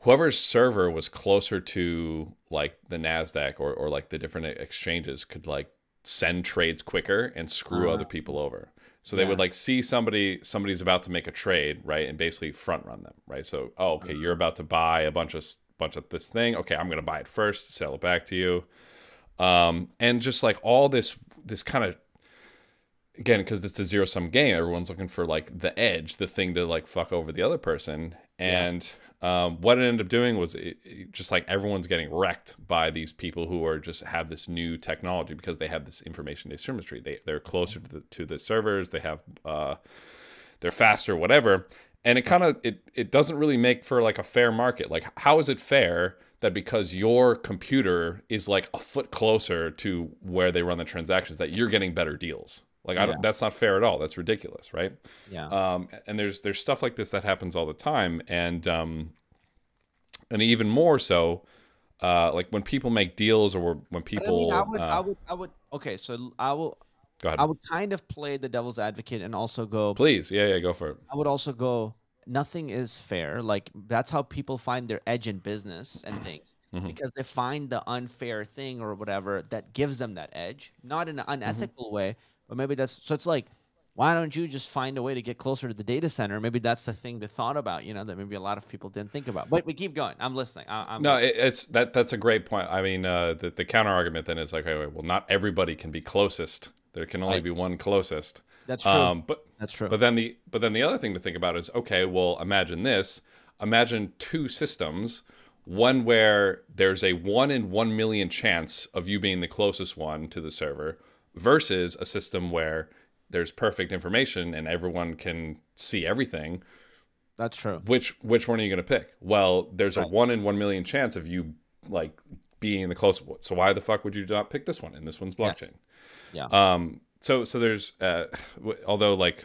whoever's server was closer to like the Nasdaq or, or like the different exchanges could like send trades quicker and screw other people over. So they Yeah. would like see somebody somebody's about to make a trade, right, and basically front run them, right? So oh, okay, you're about to buy a bunch of bunch of this thing. Okay, I'm gonna buy it first, sell it back to you, um, and just like all this this kind of again because it's a zero sum game everyone's looking for like the edge the thing to like fuck over the other person. And um, what it ended up doing was it, it- just like everyone's getting wrecked by these people who are just have this new technology because they have this information asymmetry. They, they're closer to the, to the servers they have uh, they're faster whatever and it kind of it, it doesn't really make for like a fair market like how is it fair that because your computer is like a foot closer to where they run the transactions that you're getting better deals like I don't, Yeah. that's not fair at all that's ridiculous right Yeah. um, and there's there's stuff like this that happens all the time and um, and even more so uh, like when people make deals or when But I people mean, I would, uh, I would, I would. Okay, so I will, go ahead I would kind of play the devil's advocate and also go. please yeah yeah go for it I would also go. Nothing is fair. Like that's how people find their edge in business and things Mhm. because they find the unfair thing or whatever that gives them that edge, not in an Mm-hmm. unethical way, but maybe that's so. It's like, why don't you just find a way to get closer to the data center? Maybe that's the thing they thought about. You know, that maybe a lot of people didn't think about. But we keep going. I'm listening. I, I'm No, it, it's that. That's a great point. I mean, uh, the the counter argument then is like, okay, well, not everybody can be closest. There can only Right. be one closest. that's true. Um, but that's true. but then the but then the other thing to think about is okay, well, imagine this. Imagine two systems. One where there's a one in one million chance of you being the closest one to the server, versus a system where there's perfect information and everyone can see everything that's true. which which one are you going to pick? Well, there's a one in one million chance of you like being the closest one. So why the fuck would you not pick this one? And this one's blockchain. Yeah. Um. So so there's uh, w- although like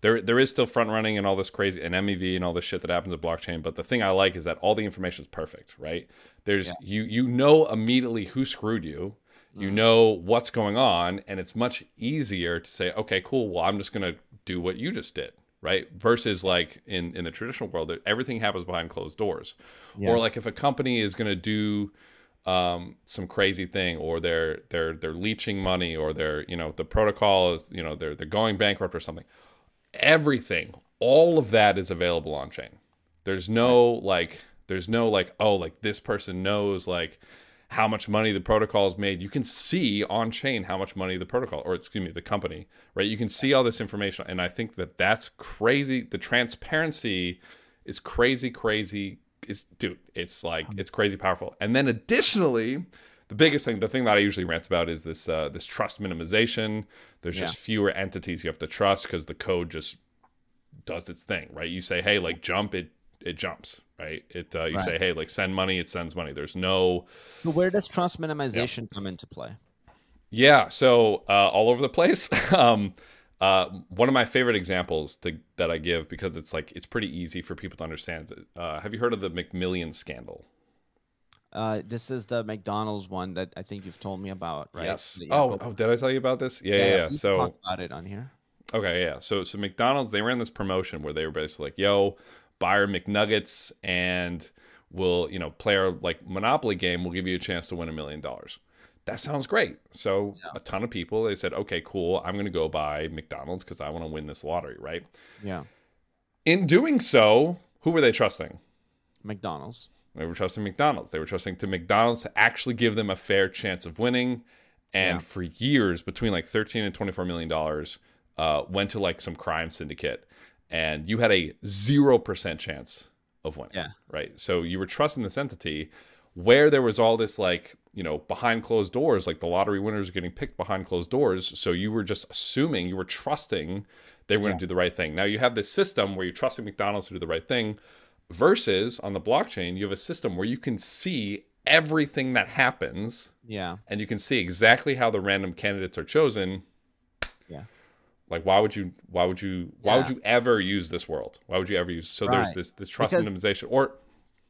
there there is still front running and all this crazy and MEV and all this shit that happens with blockchain. But the thing I like is that all the information is perfect. Right. There's you you know immediately who screwed you. You know what's going on, and it's much easier to say, okay, cool. Well, I'm just gonna do what you just did, right? Versus like in in the traditional world, everything happens behind closed doors, Yeah. or like if a company is gonna do um, some crazy thing, or they're they're they're leeching money, or they're you know the protocol is you know they're they're going bankrupt or something. Everything, all of that is available on chain. There's no like there's no like oh like this person knows like how much money the protocol has made. You can see on chain how much money the protocol, or excuse me, the company, right? You can see all this information, and I think that that's crazy. The transparency is crazy, crazy. It's dude, it's like it's crazy powerful. And then additionally, the biggest thing, the thing that I usually rant about is this uh, this trust minimization. There's just fewer entities you have to trust because the code just does its thing, right? You say, hey, like jump, it it jumps, right? It uh, you Right. say, hey, like send money, it sends money. There's no So where does trust minimization come into play? Yeah, so uh, all over the place. um, uh, one of my favorite examples to, that I give because it's like it's pretty easy for people to understand. Uh, have you heard of the McMillions scandal? Uh, this is the McDonald's one that I think you've told me about, right? Yes. The- Oh, oh, did I tell you about this? Yeah, yeah. yeah. can So talk about it on here. Okay, yeah. So so McDonald's they ran this promotion where they were basically like, "Yo, buy our McNuggets and we'll you know play our like Monopoly game. We'll give you a chance to win a million dollars." That sounds great. So a ton of people they said, "Okay, cool. I'm gonna go buy McDonald's because I want to win this lottery." Right. Yeah, In doing so, who were they trusting? McDonald's. They were trusting McDonald's. They were trusting to McDonald's to actually give them a fair chance of winning. And Yeah. for years, between like 13 and 24 million dollars, uh, went to like some crime syndicate, and you had a zero percent chance of winning. Yeah. Right. So you were trusting this entity where there was all this like you know behind closed doors, like the lottery winners are getting picked behind closed doors. So you were just assuming you were trusting they were going to do the right thing. Now you have this system where you're trusting McDonald's to do the right thing versus on the blockchain you have a system where you can see everything that happens Yeah, and you can see exactly how the random candidates are chosen. Yeah, like why would you why would you why would you ever use this world? Why would you ever use so there's this this trust Because- minimization or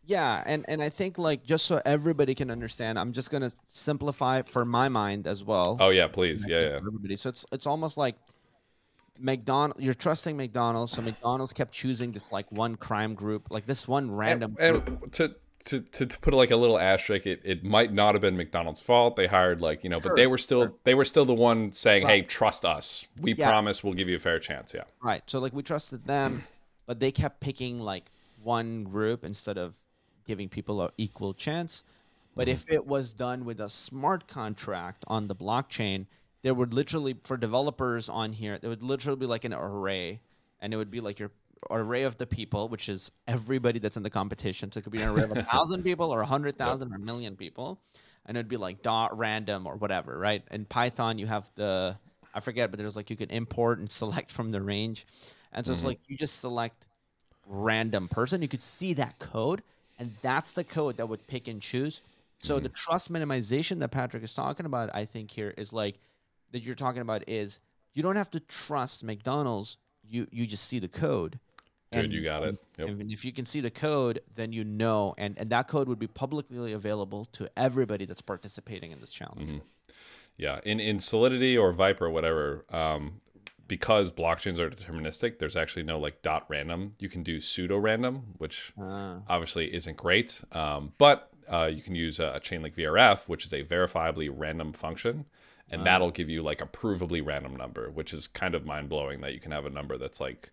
yeah. And and I think like just so everybody can understand, I'm just gonna simplify for my mind as well. oh yeah please yeah yeah everybody. So it's it's almost like McDonald. You're trusting McDonald's, so McDonald's kept choosing this like one crime group, like this one random. and, group. and to, to to to put like a little asterisk it, it might not have been mcdonald's fault they hired like you know but they were still they were still the one saying hey trust us we Yeah. promise we'll give you a fair chance yeah Right. So like we trusted them, but they kept picking like one group instead of giving people an equal chance. But if mm-hmm. it was done with a smart contract on the blockchain, there would literally for developers on here, there would literally be like an array, and it would be like your array of the people, which is everybody that's in the competition. So it could be an array of a thousand people or a hundred thousand or a million people, and it'd be like dot random or whatever, right? In Python, you have the I forget, but there's like you can import and select from the range, and so it's mm-hmm. like you just select random person. You could see that code, and that's the code that would pick and choose. So the trust minimization that Patrick is talking about, I think here is like that you're talking about is you don't have to trust McDonald's. You you just see the code. Dude, you got it. Yep. And if you can see the code, then you know, and and that code would be publicly available to everybody that's participating in this challenge. Mm-hmm. Yeah, in in Solidity or Vyper or whatever, um, because blockchains are deterministic, there's actually no like dot random. You can do pseudo random, which Ah. obviously isn't great, um, but uh, you can use a, a Chainlink VRF, which is a verifiably random function, and that'll give you like a provably random number, which is kind of mind blowing that you can have a number that's like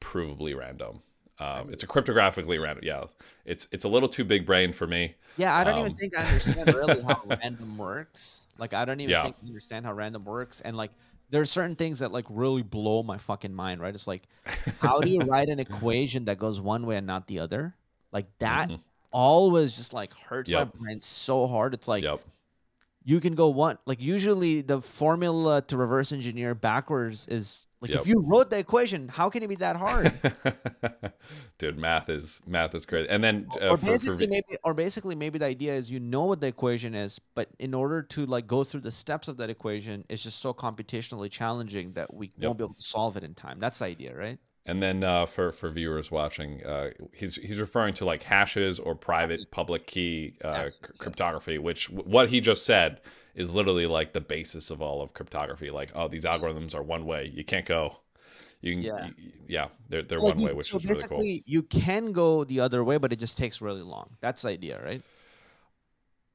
provably random. Um, it's a cryptographically random. Yeah, it's it's a little too big brain for me. Yeah, I don't even Um, think I understand really how random works. Like, I don't even Yeah. think I understand how random works. And like, there are certain things that like really blow my fucking mind. Right? It's like, how do you write an equation that goes one way and not the other? Like that always just like hurts Mm-hmm. Yep. my brain so hard. It's like Yep. you can go one like usually the formula to reverse engineer backwards is like Yep. if you wrote the equation, how can it be that hard? Dude, math is math is crazy. And then uh, or basically for, maybe or basically maybe the idea is you know what the equation is but in order to like go through the steps of that equation it's just so computationally challenging that we Yep. won't be able to solve it in time that's the idea right And then uh, for for viewers watching, uh, he's he's referring to like hashes or private public key uh, Yes, yes, yes. cryptography, which what he just said is literally like the basis of all of cryptography. Like, oh, these algorithms are one way. You can't go. You can, Yeah. y- yeah, they're they're one you- way, which so is really basically cool. you can go the other way but it just takes really long that's the idea right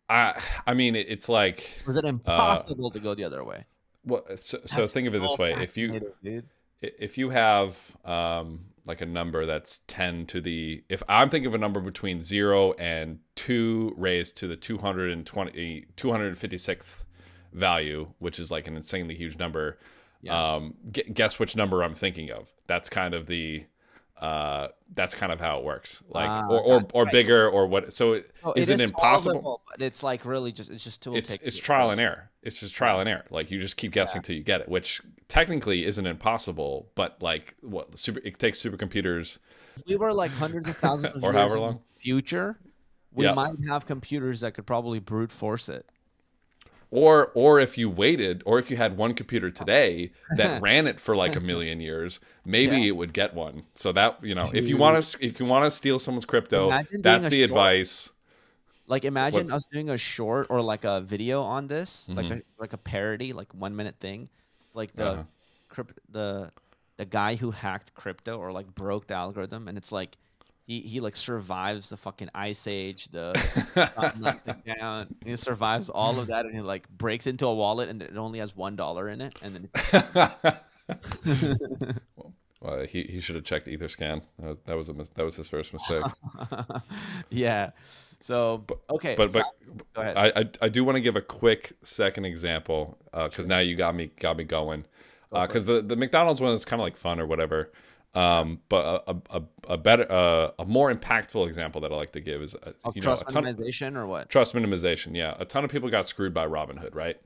I I mean, it, it's like or is it impossible to go the other way well, so, so think of it this way: if you dude. if you have um, like a number that's 10 to the if i'm thinking of a number between 0 and 2 raised to the 220 256th value which is like an insanely huge number Yeah. um gu- guess which number i'm thinking of that's kind of the uh that's kind of how it works like Ah, or or, or Right. bigger or what so it, Oh, is it, is impossible solvable, But it's like really just it's just too it's it's trial and error. It's just trial and error. Like you just keep guessing till you get it, which technically isn't impossible, but like what super it takes supercomputers. If we were like hundreds of thousands of Or years however in long. the future, we Yeah. might have computers that could probably brute force it. Or or if you waited, or if you had one computer today that ran it for like a million years, maybe Yeah. it would get one. So that you know, if you want to if you want to steal someone's crypto, Imagine that's the short- advice. Like imagine What's- us doing a short or like a video on this, like Mm-hmm. a like a parody, like one minute thing. It's like the Uh-huh. crypt the the guy who hacked crypto or like broke the algorithm, and it's like he, he like survives the fucking ice age, the down. He survives all of that, and he like breaks into a wallet, and it only has one dollar in it, and then it's Well, he, he should have checked EtherScan. That was that was, a, that was his first mistake. yeah. So okay, but so- but go ahead. I, I I do want to give a quick second example uh, because now you got me got me going because uh, the the McDonald's one is kind of like fun or whatever. Um, but a, a, a, a better uh, a more impactful example that I like to give is uh, of you know a trust minimization or what? trust minimization. Yeah, a ton of people got screwed by Robinhood, right?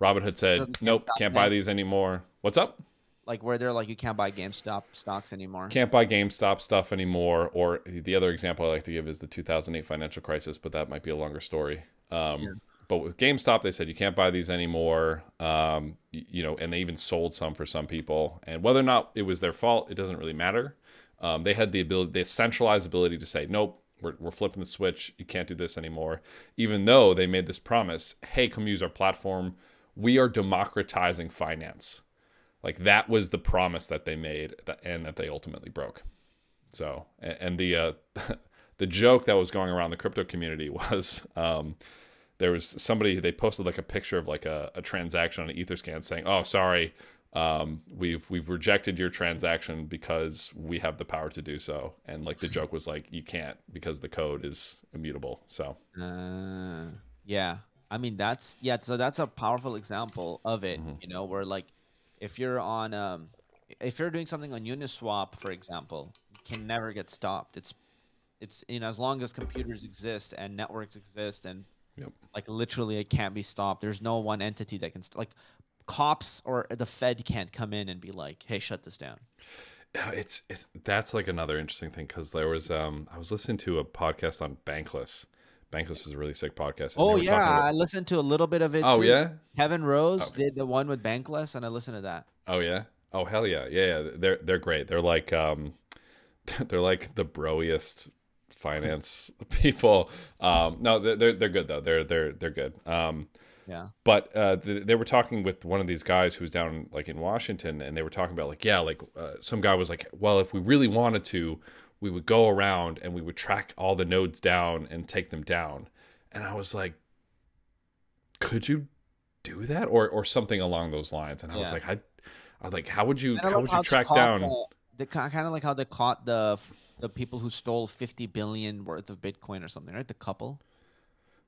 Robinhood said, Robinhood "Nope, can't buy these anymore." What's up? Like where they're like you can't buy GameStop stocks anymore. can't buy GameStop stuff anymore. Or the other example I like to give is the 2008 financial crisis, but that might be a longer story. Um, But with GameStop, they said you can't buy these anymore. Um, you know, and they even sold some for some people. And whether or not it was their fault, it doesn't really matter. Um, they had the ability, the centralized ability to say, nope, we're, we're flipping the switch. You can't do this anymore. Even though they made this promise, hey, come use our platform. We are democratizing finance. Like that was the promise that they made and that they ultimately broke. So, and the uh, the joke that was going around the crypto community was um, there was somebody they posted like a picture of like a, a transaction on an Etherscan saying, "Oh, sorry, um, we've we've rejected your transaction because we have the power to do so." And like the joke was like, "You can't because the code is immutable." So Uh, yeah. I mean that's yeah, so that's a powerful example of it, Mm-hmm. you know, where like if you're on um if you're doing something on Uniswap, for example, you can never get stopped. It's it's you know, as long as computers exist and networks exist and Yep. like literally it can't be stopped. There's no one entity that can st- like cops or the Fed can't come in and be like, "Hey, shut this down." It's, it's that's like another interesting thing because there was um I was listening to a podcast on Bankless. Bankless is a really sick podcast. Oh yeah, about- I listened to a little bit of it. Oh too. yeah. Kevin Rose Okay. did the one with Bankless, and I listened to that. Oh yeah. Oh hell yeah. Yeah, yeah. They're they're great. They're like um they're like the broiest finance people. Um no, they're they're, good though. They're they're they're good. Um Yeah. but uh, th- they were talking with one of these guys who's down like in Washington, and they were talking about like, yeah, like uh, some guy was like, well, if we really wanted to, we would go around and we would track all the nodes down and take them down. And I was like, could you do that, or or something along those lines? And I was like, I, I was like, how would you how like would how you track down? The, the kind of like how they caught the the people who stole fifty billion worth of Bitcoin or something, right? The couple,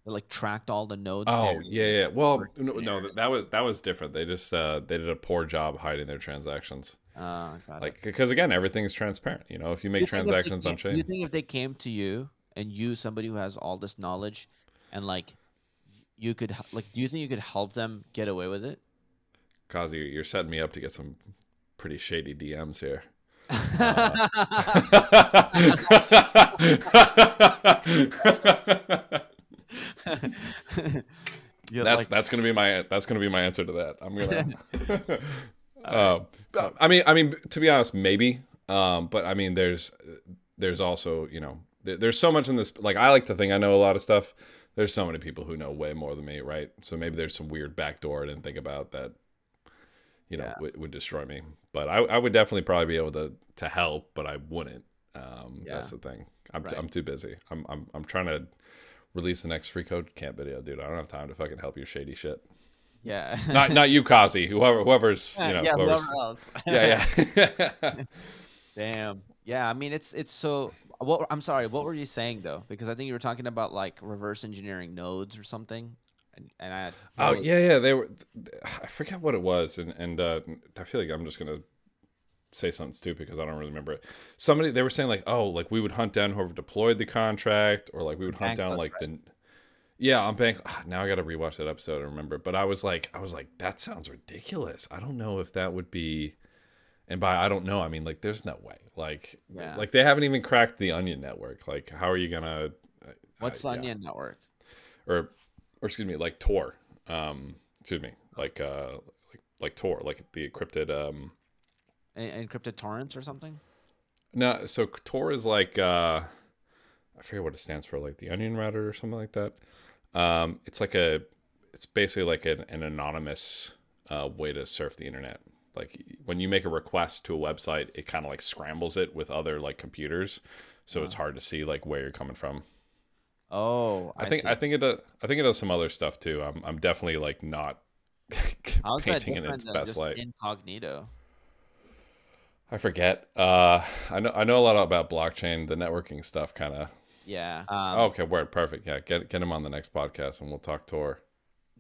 they like tracked all the nodes. Oh yeah, yeah. Well, no, no, that was that was different. They just uh, they did a poor job hiding their transactions. Got. Like because again, everything is transparent. You know, if you make you think if they transactions came- on chain, you think if they came to you and you, somebody who has all this knowledge, and like you could like, do you think you could help them get away with it? Qazi, you're- you're setting me up to get some pretty shady DMs here. Yeah, that's like- that's gonna be my that's gonna be my answer to that. I'm gonna. uh, I mean, I mean, to be honest, maybe. Um, but I mean, there's there's also you know there, there's so much in this. Like I like to think I know a lot of stuff. There's so many people who know way more than me, right? So maybe there's some weird backdoor I didn't think about that. You know, Yeah. would, would destroy me. But I, I would definitely probably be able to to help, but I wouldn't. Um, That's the thing. I'm Right. I'm too busy. I'm I'm I'm trying to release the next freeCodeCamp video, dude. I don't have time to fucking help your shady shit. yeah, Not not you, Qazi. Whoever whoever's you know yeah, whoever's whoever else. yeah yeah. Damn. Yeah, I mean it's it's so. What I'm sorry, what were you saying though? Because I think you were talking about like reverse engineering nodes or something, and, and I. Oh yeah, yeah. They were. I forget what it was, and and uh, I feel like I'm just gonna say something stupid because I don't really remember it. Somebody they were saying like, oh, like we would hunt down whoever deployed the contract, or like we would hunt down like right? the. Yeah, on bank. ah, Now I got to rewatch that episode and remember. But I was like, I was like, that sounds ridiculous. I don't know if that would be. And by I don't know, I mean like, there's no way. Like, Yeah. like they haven't even cracked the Onion network. Like, how are you gonna? uh, What's uh, yeah. Onion Network? or or excuse me, like Tor. Um, excuse me, like uh, like like Tor, like the encrypted. Um, En- encrypted torrents or something? no, so Tor is like uh, I forget what it stands for, like the Onion Router or something like that. Um, it's like a, it's basically like an, an anonymous uh, way to surf the internet. Like when you make a request to a website, it kind of like scrambles it with other like computers, so it's hard to see like where you're coming from. Oh, I, think see. I think it does. I think it does some other stuff too. I'm I'm definitely like not painting in its best just light. incognito? I forget. Uh, I know I know a lot about blockchain, the networking stuff, kind of. Yeah. Um, Oh, okay, word, perfect. Yeah, get get him on the next podcast, and we'll talk Tor.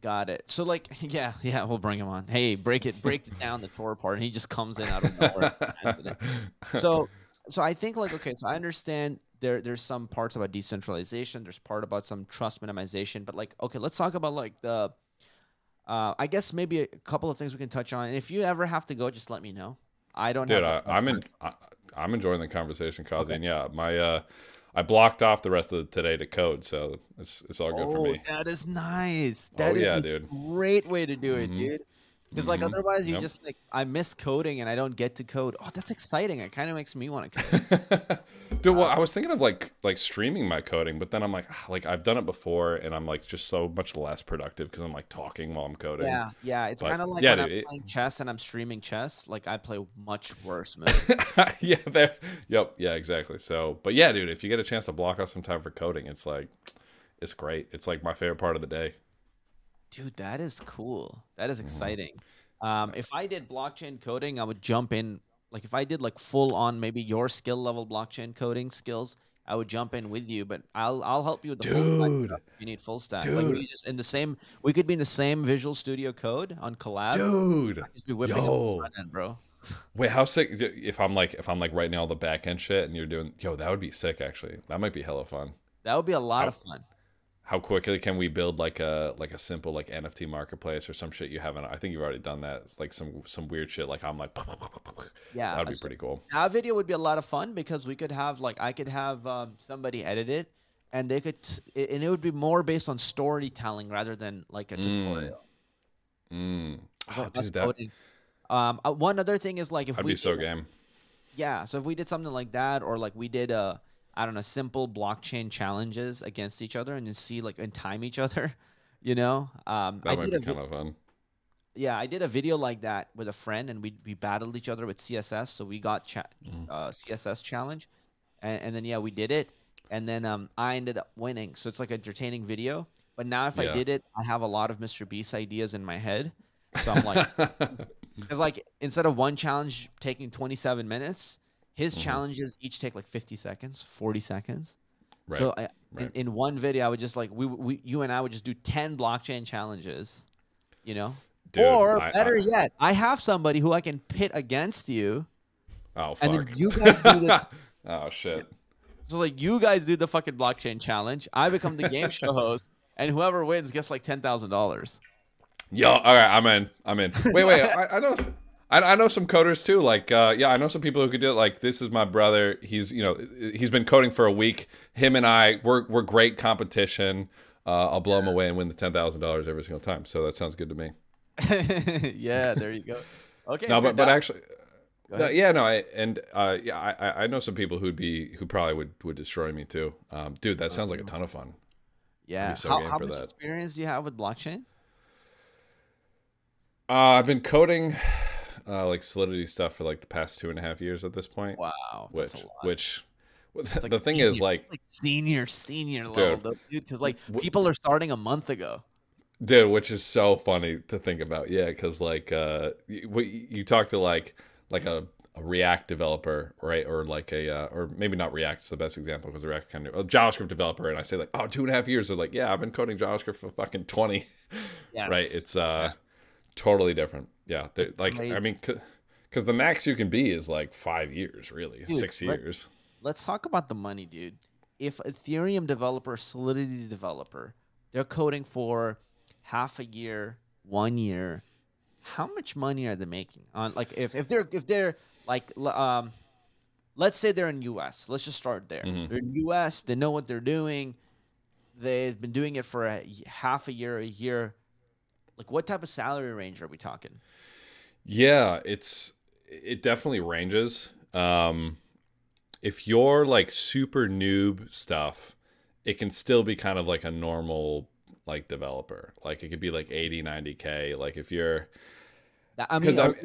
Got it. So like, yeah, yeah, we'll bring him on. Hey, break it, break it down the Tor part, and he just comes in out of nowhere. so, so I think like, okay, so I understand there, there's some parts about decentralization. There's part about some trust minimization, but like, okay, let's talk about like the, uh, I guess maybe a couple of things we can touch on. And if you ever have to go, just let me know. I don't. Dude, I, I'm in. I, I'm enjoying the conversation, Qazi. And yeah, my uh, I blocked off the rest of today to code, so it's it's all good for Oh, me. that is nice. Oh, That is yeah, a dude. great way to do it, Mhm. dude. Because like Mhm. otherwise you Yep. just like I miss coding and I don't get to code. Oh, that's exciting. It kind of makes me want to code. Dude, well, I was thinking of like like streaming my coding, but then I'm like, ah, like I've done it before, and I'm like just so much less productive because I'm like talking while I'm coding. yeah, yeah. It's kind of like yeah, when dude, I'm it- playing chess and I'm streaming chess. Like I play much worse yeah, there. Yep. Yeah, exactly. So, but yeah, dude, if you get a chance to block off some time for coding, it's like, it's great. It's like my favorite part of the day. Dude, that is cool. That Mm-hmm. exciting. Um, if I did blockchain coding, I would jump in. Like if I did like full on maybe your skill level blockchain coding skills, I would jump in with you. But I'll I'll help you with the full stack Dude. stuff You need full stack. Like we Dude. just in the same. We could be in the same Visual Studio Code on collab. Dude. Just be whipping Yo. front end, bro. Wait, how sick? If I'm like, if I'm like writing all the back end shit, and you're doing, yo, that would be sick. Actually, that might be hella fun. That would be a lot How- of fun. How quickly can we build like a like a simple like NFT marketplace or some shit you haven't? I think you've already done that. It's like some some weird shit. Like I'm like, Yeah, that'd be so- pretty cool. That video would be a lot of fun because we could have like I could have um, somebody edit it, and they could, t- and it would be more based on storytelling rather than like a tutorial. Mm. So Oh, dude, that. Um, uh, one other thing is like if I'd we be so did- game. yeah, so if we did something like that, or like we did a I don't know simple blockchain challenges against each other and see like and time each other, you know. Um, I That might did be kind of fun. yeah, I did a video like that with a friend, and we we battled each other with CSS. So we got cha- Mm. uh, CSS challenge, and, and then yeah, we did it, and then um, I ended up winning. So it's like entertaining video. But now if I did it, I have a lot of Mr. Beast ideas in my head. So I'm like, because like instead of one challenge taking 27 minutes, his Mhm. challenges each take like 50 seconds, 40 seconds. right. So I, in, in one video, I would just like we, we you and I would just do 10 blockchain challenges, you know. Dude, or I- better I- yet, I have somebody who I can pit against you, oh fuck. and then you guys do this. oh shit. so like you guys do the fucking blockchain challenge. I become the game show host, and whoever wins gets like ten thousand dollars. Yo, all right, I'm in. I'm in. Wait, wait. I, I know. I, I know some coders too. Like, uh, yeah, I know some people who could do it. Like, this is my brother. He's, you know, he's been coding for a week. Him and I, we're we're great competition. Uh, I'll blow him away and win the ten thousand dollars every single time. So that sounds good to me. yeah, there you go. Okay. No, but but actually, yeah, no, I and uh, yeah, I I- I know some people who'd be who probably would would destroy me too. Um, dude, that sounds like a ton of fun. yeah. so how how much that. experience do you have with blockchain? Uh, I've been coding uh, like Solidity stuff for like the past two and a half years at this point. Wow, which that's a lot. which It's like the thing senior- is like like senior senior level, Dude. though, dude. Because like people are starting a month ago. dude which is so funny to think about yeah because like uh you, you talk to like like a, a React developer, right, or like a, uh, or maybe not React is the best example because React kind of a JavaScript developer, and I say like, oh, two and a half years. They're like, yeah, I've been coding JavaScript for fucking twenty. Yes. Right? It's uh, totally different. Yeah, like I mean, because the max you can be is like five years, really, Dude, six years. let's talk about the money, dude. If Ethereum developer, Solidity developer, they're coding for half a year, one year, how much money are they making on like if, if they're if they're like um let's say they're in US. Let's just start there. Mhm. They're in US, they know what they're doing. They've been doing it for a half a year, a year. Like what type of salary range are we talking? Yeah, it's it definitely ranges. Um if you're like super noob stuff, it can still be kind of like a normal like developer. Like it could be like 80, 90k. Like if you're I mean, I are-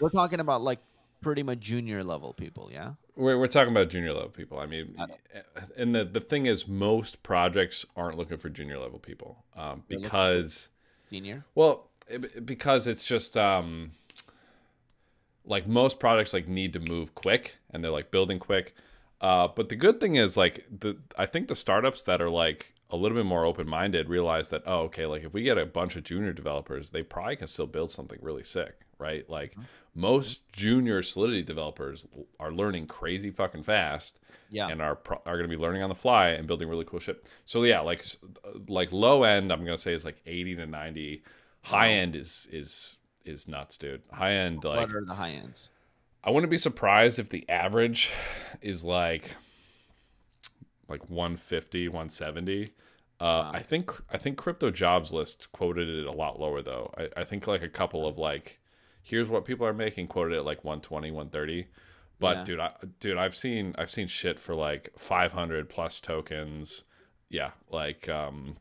we're talking about like pretty much junior level people, yeah? we're, we're talking about junior level people. I mean, Got and the the thing is most projects aren't looking for junior level people um because Senior? Well, it, because it's just um like most products like need to move quick and they're like building quick. Uh, but the good thing is like the I think the startups that are like a little bit more open minded realize that oh okay like if we get a bunch of junior developers they probably can still build something really sick right like most junior Solidity developers are learning crazy fucking fast Yeah. and are pro- are going to be learning on the fly and building really cool shit. So yeah, like like low end, I'm going to say is like 80 to 90. High end is is is nuts, dude. High end like what are the high ends? I wouldn't be surprised if the average is like like 150, 170. Uh, I think I think crypto jobs list quoted it a lot lower though. I, I think like a couple of like here's what people are making quoted at like 120, 130. But Yeah. dude, I, dude, I've seen I've seen shit for like 500 plus tokens. Yeah, like um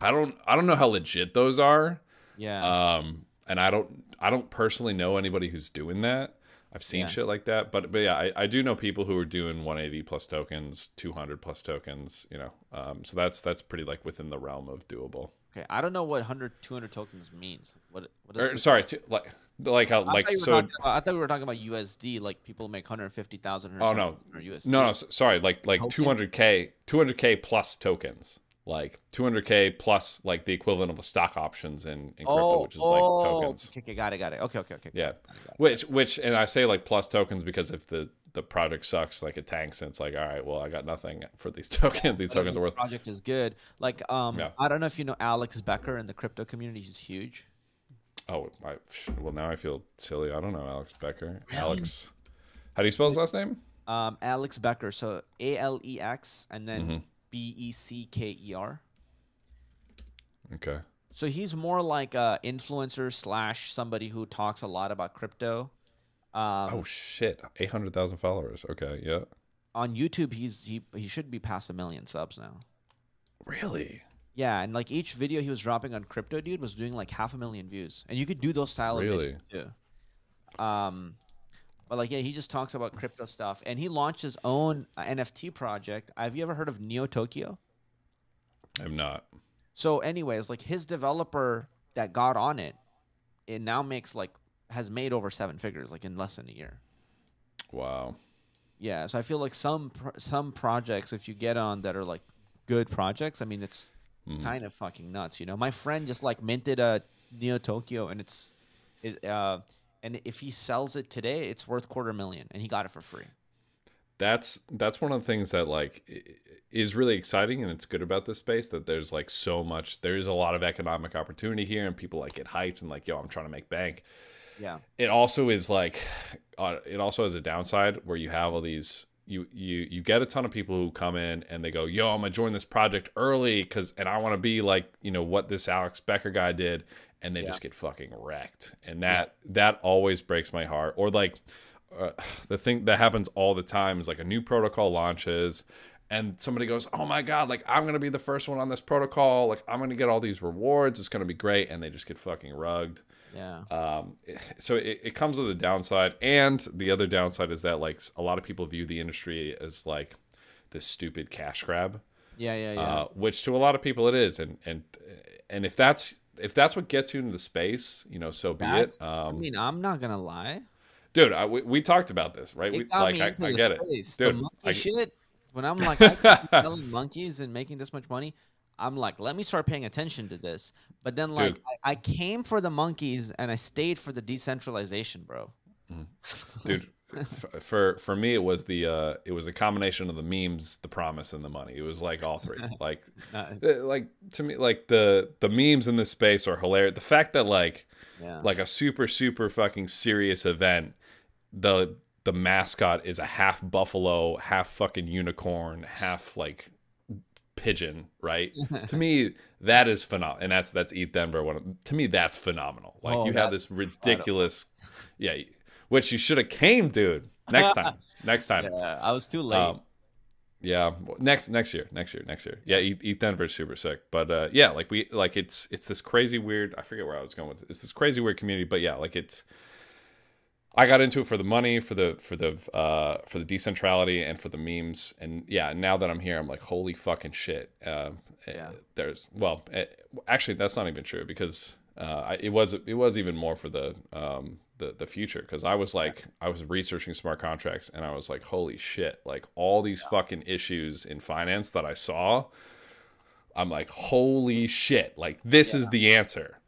I don't I don't know how legit those are. Yeah. Um, and I don't I don't personally know anybody who's doing that. I've seen Yeah. shit like that, but but yeah, I, I do know people who are doing 180 plus tokens, 200 plus tokens. You know, um, so that's that's pretty like within the realm of doable. okay. I don't know what 100, 200 tokens means. What? What does Or, sorry, to, like like how I like thought, so. about, I thought we were talking about USD. Like people make 150,000 or Oh no, or USD. no no sorry like like 200k 200k plus tokens like 200k plus like the equivalent of a stock options in, in crypto, Oh, which is like oh, tokens. Okay, got it, got it. Okay, okay, okay. Yeah. got it, got it. Which which and I say like plus tokens because if the the project sucks, like it tanks, and it's like, all right, well, I got nothing for these tokens. These I tokens are worth. Project is good. Like, um, Yeah. I don't know if you know Alex Becker in the crypto community. He's huge. Oh, I, well, now I feel silly. I don't know Alex Becker. Alex, how do you spell his last name? Um, Alex Becker. So A L E X and then Mhm. B E C K E R. Okay. So he's more like a influencer slash somebody who talks a lot about crypto. Um, oh shit, eight hundred thousand followers. Okay, yeah. on YouTube, he's he he should be past a million subs now. Really? Yeah, and like each video he was dropping on crypto, dude, was doing like half a million views, and you could do those style of Really? videos too. Um, but like yeah, he just talks about crypto stuff, and he launched his own uh, NFT project. Have you ever heard of Neo Tokyo? I'm not. So, anyways, like his developer that got on it, it now makes like has made over seven figures like in less than a year. Wow. Yeah, so I feel like some some projects, if you get on that are like good projects, I mean, it's Mhm. kind of fucking nuts. You know, my friend just like minted a Neo Tokyo, and it's it uh, and if he sells it today, it's worth quarter million, and he got it for free. That's that's one of the things that like is really exciting and it's good about this space that there's like so much. There is a lot of economic opportunity here, and people like get hyped and like, yo, I'm trying to make bank. Yeah, it also is like uh, it also has a downside where you have all these you you you get a ton of people who come in and they go yo i'm gonna join this project early because and i want to be like you know what this alex becker guy did and they Yeah. just get fucking wrecked. And that that always breaks my heart. Or like uh, the thing that happens all the time is like a new protocol launches and somebody goes oh my god like i'm gonna be the first one on this protocol. Like i'm gonna get all these rewards. It's gonna be great. And they just get fucking rugged yeah, um, so it, it comes with a downside, and the other downside is that like a lot of people view the industry as like this stupid cash grab, yeah, yeah, yeah. uh, which to a lot of people it is, and and and if that's if that's what gets you into the space, you know, so be That's, it. I Um, mean, I'm not gonna lie. dude, I, we, we talked about this, right? It We, got like, me I, into I the get it, dude. the monkey I, shit. When I'm like I be selling monkeys and making this much money, I'm like, let me start paying attention to this. But then, like, I, I came for the monkeys and I stayed for the decentralization, bro. dude for for me it was the uh it was a combination of the memes the promise and the money it was like all three like Nice. like to me like the the memes in this space are hilarious the fact that like Yeah. like a super super fucking serious event the the mascot is a half buffalo half fucking unicorn half like pigeon right to me that is phenomenal and that's that's ETHDenver one of, to me that's phenomenal like Oh, you have this ridiculous yeah which you should have came dude next time next time yeah, I was too late. um, yeah, next next year, next year, next year. Yeah, Eat, ETHDenver is super sick, but uh, yeah, like we like it's it's this crazy weird. I forget where I was going with it. It's this crazy weird community, but yeah, like it's. I got into it for the money, for the for the uh, for the decentrality, and for the memes, and yeah. Now that I'm here, I'm like, holy fucking shit. Uh, Yeah. There's well, eh, actually, that's not even true because uh, I, it was it was even more for the um, the the future. Because I was like I was researching smart contracts and I was like holy shit. Like all these fucking issues in finance that I saw I'm like holy shit. Like this is the answer.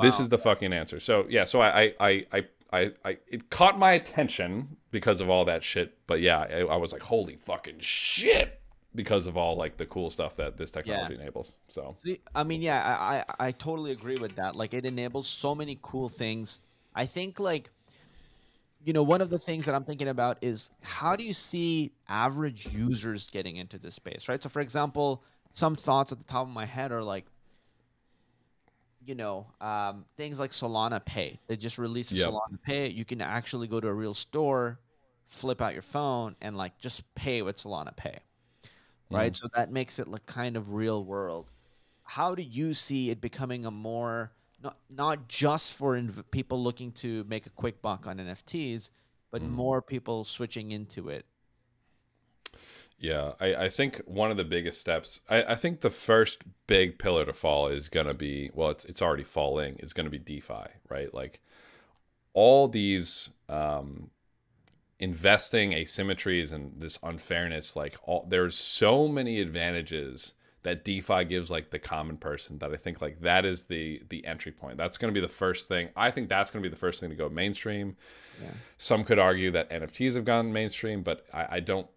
This is the fucking answer. So yeah. So I I I I, I, it caught my attention because of all that shit but yeah I, I was like holy fucking shit because of all like the cool stuff that this technology enables so See, I mean, yeah, I, I I totally agree with that. Like, it enables so many cool things. I think, like, you know, one of the things that I'm thinking about is how do you see average users getting into this space, right? So, for example, some thoughts at the top of my head are like, you know, um, things like Solana Pay. They just released Yep. Solana Pay. You can actually go to a real store, flip out your phone, and like just pay with Solana Pay, right? So that makes it like kind of real world. How do you see it becoming a more not not just for inv- people looking to make a quick buck on NFTs, but more people switching into it? Yeah, I, I think one of the biggest steps, I, I think the first big pillar to fall is going to be, well, it's, it's already falling, is going to be DeFi, right? Like all these um, investing asymmetries and this unfairness, like all, there's so many advantages that DeFi gives like the common person that I think like that is the the entry point. That's going to be the first thing. I think that's going to be the first thing to go mainstream. Some could argue that NFTs have gone mainstream, but I, I don't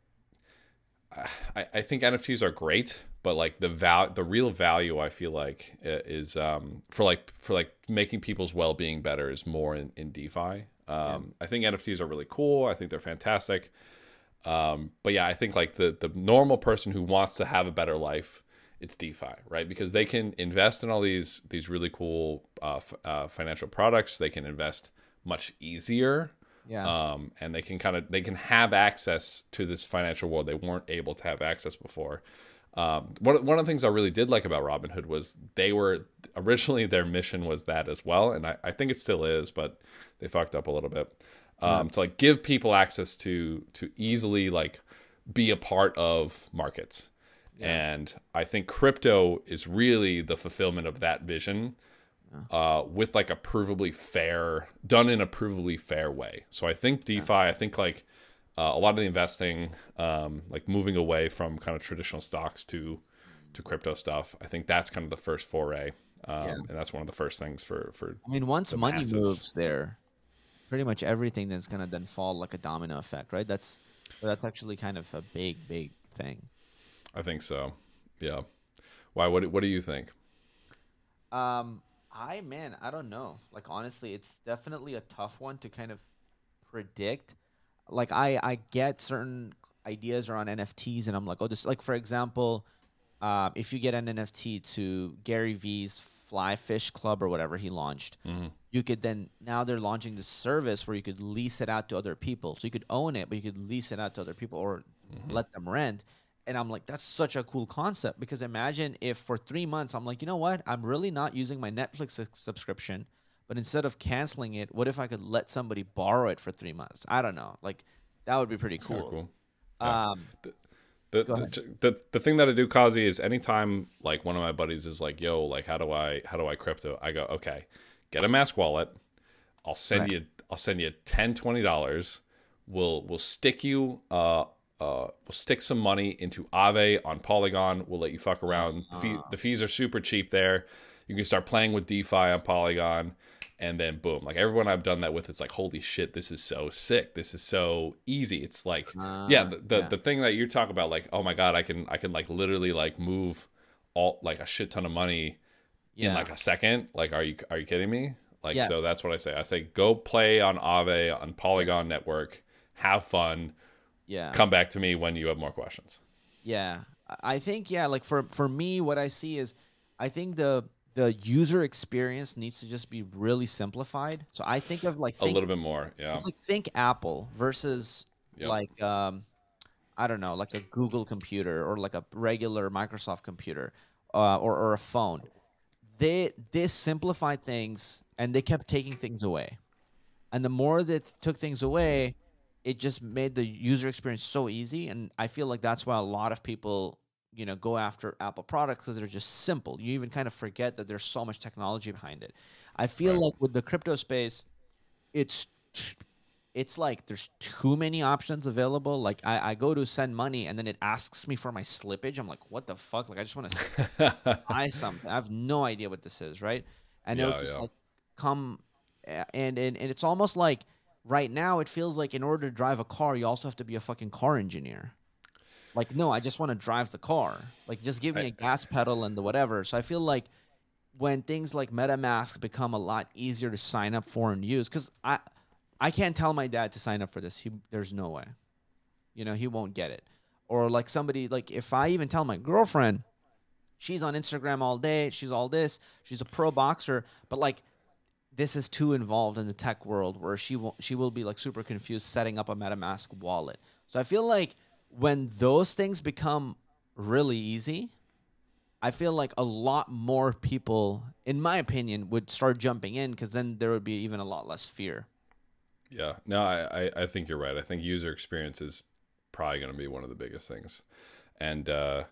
I, I think NFTs are great, but like the val the real value I feel like is um, for like for like making people's well being better is more in, in DeFi. Um, I think NFTs are really cool. I think they're fantastic. Um, but yeah, I think like the the normal person who wants to have a better life, it's DeFi, right? Because they can invest in all these these really cool uh, uh, financial products. They can invest much easier Yeah. um, and they can kind of they can have access to this financial world they weren't able to have access before. Um, one one of the things I really did like about Robinhood was they were originally their mission was that as well, and I, I think it still is, but they fucked up a little bit. Um, To like give people access to to easily like be a part of markets, and I think crypto is really the fulfillment of that vision uh, with like a provably fair, done in a provably fair way. So I think DeFi, I think like uh, a lot of the investing, um, like moving away from kind of traditional stocks to to crypto stuff. I think that's kind of the first foray, um, Yeah. and that's one of the first things for for I mean, once money masses. moves there, pretty much everything that's gonna then fall like a domino effect, right? That's that's actually kind of a big, big thing. I think so. Yeah. Why? What? What do you think? Um, I man, I don't know. Like honestly, it's definitely a tough one to kind of predict. Like I I get certain ideas around NFTs, and I'm like, oh, this like for example, um, if you get an NFT to Gary V's Fly Fish Club or whatever he launched, you could then now they're launching this service where you could lease it out to other people. So you could own it, but you could lease it out to other people or let them rent. And I'm like, that's such a cool concept because imagine if for three months I'm like, you know what? I'm really not using my Netflix subscription, but instead of canceling it, what if I could let somebody borrow it for three months? I don't know. Like that would be pretty Kinda cool. cool. Um, The, Go the, the the thing that I do, Qazi, is anytime like one of my buddies is like, "Yo, like how do I how do I crypto?" I go, "Okay, get a mask wallet, I'll send Right. you I'll send you 10 20 dollars. We'll we'll stick you uh uh we'll stick some money into Aave on Polygon. We'll let you fuck around. The, fee, the fees are super cheap there. You can start playing with DeFi on Polygon and then boom. Like everyone I've done that with it's like holy shit, this is so sick. This is so easy. It's like yeah, Uh, the the, yeah. the thing that you talk about like oh my god, I can I can like literally like move all like a shit ton of money in like a second. Like, are you are you kidding me? Like, so that's what I say. I say go play on Aave on Polygon Network, have fun, yeah. come back to me when you have more questions. Yeah, I- think yeah. Like for for me, what I see is, I think the the user experience needs to just be really simplified. So I think of like A little bit more, yeah. It's like think Apple versus Yep. like um, I don't know, like a Google computer or like a regular Microsoft computer, uh, or or a phone. They they simplified things and they kept taking things away, and the more they took things away, it just made the user experience so easy. And I feel like that's why a lot of people you know go after Apple products because they're just simple. You even kind of forget that there's so much technology behind it. I feel Right. like with the crypto space, it's it's like there's too many options available. Like I, I go to send money and then it asks me for my slippage. I'm like, what the fuck? Like I just want to buy something. I have no idea what this is, right? And it'll just yeah. like come and, and and it's almost like right now it feels like in order to drive a car, you also have to be a fucking car engineer. Like no, I just want to drive the car. Like just give me I- a gas pedal and the whatever. So I feel like when things like MetaMask become a lot easier to sign up for and use, because I I can't tell my dad to sign up for this. He there's no way. You know, he won't get it. Or like somebody like if I even tell my girlfriend, she's on Instagram all day, she's all this, she's a pro boxer, but like this is too involved in the tech world where she will she will be like super confused setting up a MetaMask wallet. So I feel like when those things become really easy, I feel like a lot more people, in my opinion, would start jumping in because then there would be even a lot less fear. yeah. No, I, I, think you're right. I think user experience is probably going to be one of the biggest things. And uh,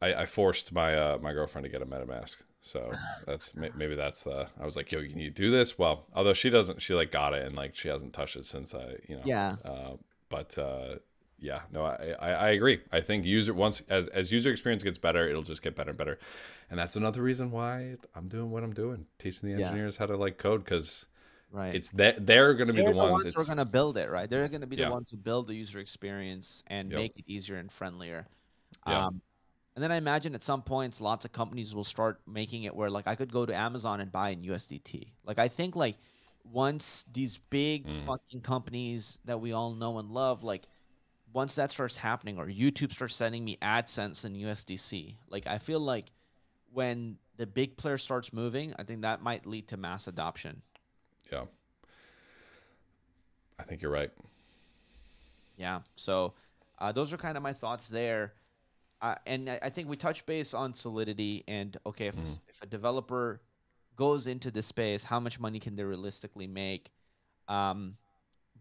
I, I forced my uh, my girlfriend to get a MetaMask. So that's maybe that's the. I was like, "Yo, you need to do this." Well, although she doesn't, she like got it and like she hasn't touched it since I, you know. Yeah. Uh, but uh, yeah, no, I, I I agree. I think user once as as user experience gets better, it'll just get better and better, and that's another reason why I'm doing what I'm doing, teaching the Yeah. engineers how to like code because Right. it's that they're going to be the the ones. ones who are going to build it, right? They're going to be Yeah. the ones who build the user experience and Yep. make it easier and friendlier. Yeah. Um, and then I imagine at some points, lots of companies will start making it where, like, I could go to Amazon and buy in USDT. Like, I think, like, once these big Mm. fucking companies that we all know and love, like, once that starts happening, or YouTube starts sending me AdSense in USDC, like, I feel like when the big player starts moving, I think that might lead to mass adoption. yeah. I think you're right. Yeah. So uh, those are kind of my thoughts there. Uh, and I, I think we touch base on Solidity and okay, if, Mm. if a developer goes into the space, how much money can they realistically make? Um,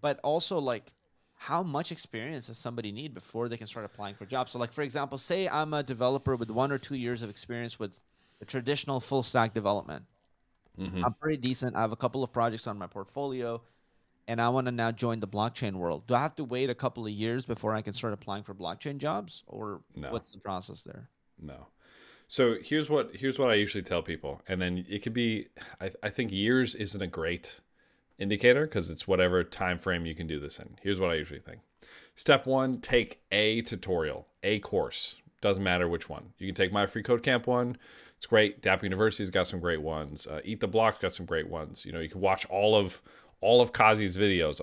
but also like how much experience does somebody need before they can start applying for jobs? So like for example, say I'm a developer with one or two years of experience with the traditional full stack development. Mhm. I'm pretty decent. I have a couple of projects on my portfolio, and I want to now join the blockchain world. Do I have to wait a couple of years before I can start applying for blockchain jobs, or No. what's the process there? No. So here's what here's what I usually tell people, and then it could be. I, I think years isn't a great indicator because it's whatever time frame you can do this in. Here's what I usually think. Step one: take a tutorial, a course. Doesn't matter which one. You can take my freeCodeCamp one. It's great. Dapp University's got some great ones. Uh, Eat the Block's got some great ones. You know, you can watch all of all of Qazi's videos.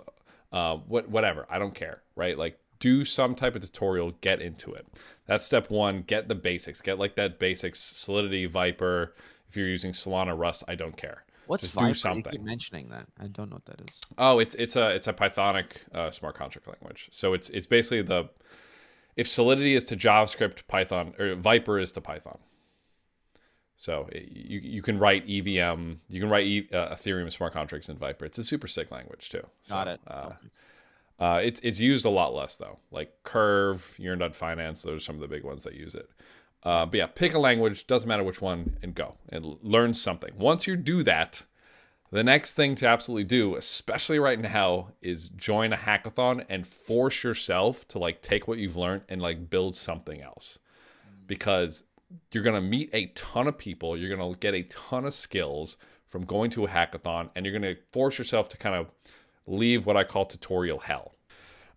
Uh, what whatever. I don't care. Right? Like do some type of tutorial. Get into it. That's step one. Get the basics. Get like that basics. Solidity, Vyper. If you're using Solana, Rust, I don't care. What's Just Vyper? do You something. keep mentioning that. I don't know what that is. Oh, it's it's a it's a Pythonic uh, smart contract language. So it's it's basically the if Solidity is to JavaScript, Python or Vyper is to Python. So it, you you can write EVM, you can write e, uh, Ethereum smart contracts in Vyper. It's a super sick language too. So, Got it. Uh, uh, it's it's used a lot less though. Like Curve, Yearn Finance, those are some of the big ones that use it. Uh, but yeah, pick a language, doesn't matter which one, and go and learn something. Once you do that, The next thing to absolutely do, especially right now, is join a hackathon and force yourself to like take what you've learned and like build something else. Because you're going to meet a ton of people, you're going to get a ton of skills from going to a hackathon and you're going to force yourself to kind of leave what I call tutorial hell.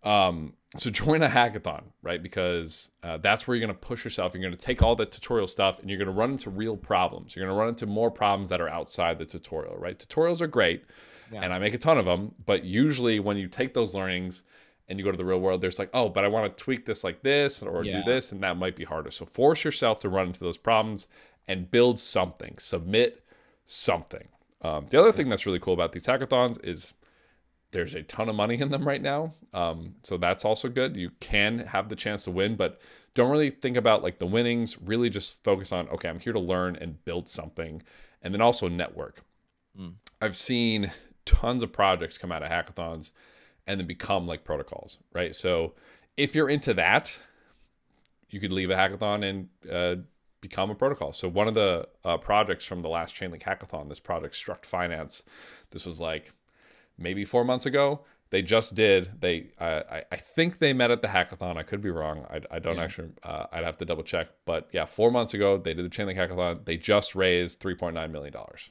Um, so join a hackathon, right? Because uh, that's where you're going to push yourself. You're going to take all the tutorial stuff and you're going to run into real problems. You're going to run into more problems that are outside the tutorial, right? Tutorials are great, yeah. and I make a ton of them. But usually, when you take those learnings and you go to the real world, there's like, oh, but I want to tweak this like this or yeah. do this, and that might be harder. So force yourself to run into those problems and build something. Submit something. Um, the other thing that's really cool about these hackathons is there's a ton of money in them right now. Um, so that's also good. You can have the chance to win, but don't really think about like the winnings. Really just focus on, okay, I'm here to learn and build something. And then also network. Mm. I've seen tons of projects come out of hackathons and then become like protocols, right? So if you're into that, you could leave a hackathon and uh, become a protocol. So one of the uh, projects from the last Chainlink hackathon, this project Struct Finance, this was like maybe four months ago. They just did. They I I think they met at the hackathon. I could be wrong. I, I don't yeah. actually. Uh, I'd have to double check. But yeah, four months ago they did the Chainlink hackathon. They just raised three point nine million dollars.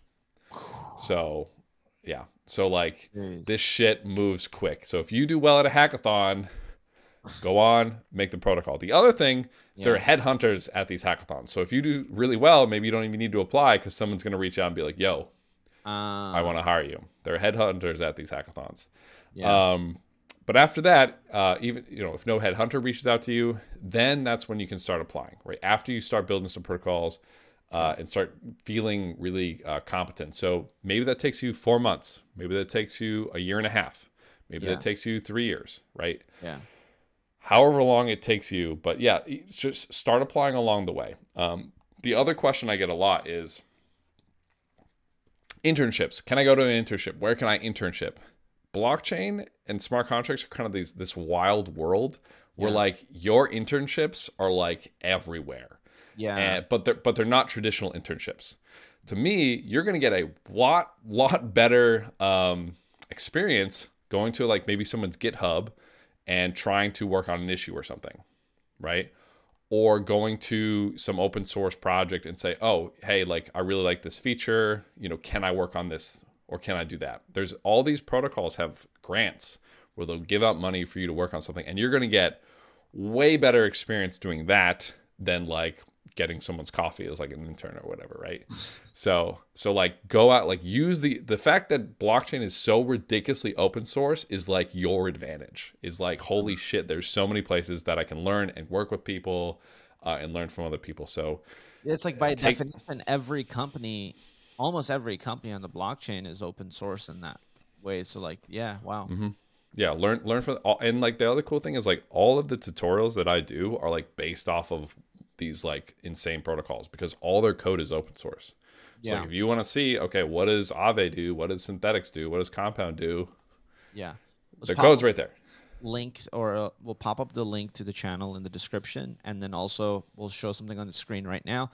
So yeah. So like Jeez. this shit moves quick. So if you do well at a hackathon, go on, make the protocol. The other thing is yeah. there are headhunters at these hackathons. So if you do really well, maybe you don't even need to apply because someone's going to reach out and be like, yo, uh, I want to hire you. There are headhunters at these hackathons. Yeah. Um, but after that, uh, even you know, if no headhunter reaches out to you, then that's when you can start applying. Right after you start building some protocols uh, and start feeling really uh, competent. So maybe that takes you four months. Maybe that takes you a year and a half. Maybe yeah. that takes you three years. Right. Yeah. However long it takes you, but yeah, just start applying along the way. Um, the other question I get a lot is internships. Can I go to an internship? Where can I internship? Blockchain and smart contracts are kind of these this wild world where yeah. like your internships are like everywhere. Yeah. And, but they're but they're not traditional internships. To me, you're gonna get a lot lot better um, experience going to like maybe someone's GitHub and trying to work on an issue or something, right? or going to some open source project and say, oh, hey, like I really like this feature. You know, can I work on this or can I do that? There's all these protocols have grants where they'll give out money for you to work on something, and you're going to get way better experience doing that than like getting someone's coffee as like an intern or whatever, right? so so like go out like use the the fact that blockchain is so ridiculously open source is like your advantage. Is like holy shit, there's so many places that I can learn and work with people uh, and learn from other people. So it's like by take, definition, every company, almost every company on the blockchain is open source in that way. So like, yeah, wow. Mm-hmm yeah learn learn from all and like the other cool thing is like all of the tutorials that i do are like based off of these like insane protocols because all their code is open source. So like, if you want to see, okay, what does Aave do? What does Synthetix do? What does Compound do? Yeah. Let's the code's right there. Link or uh, we'll pop up the link to the channel in the description, and then also we'll show something on the screen right now.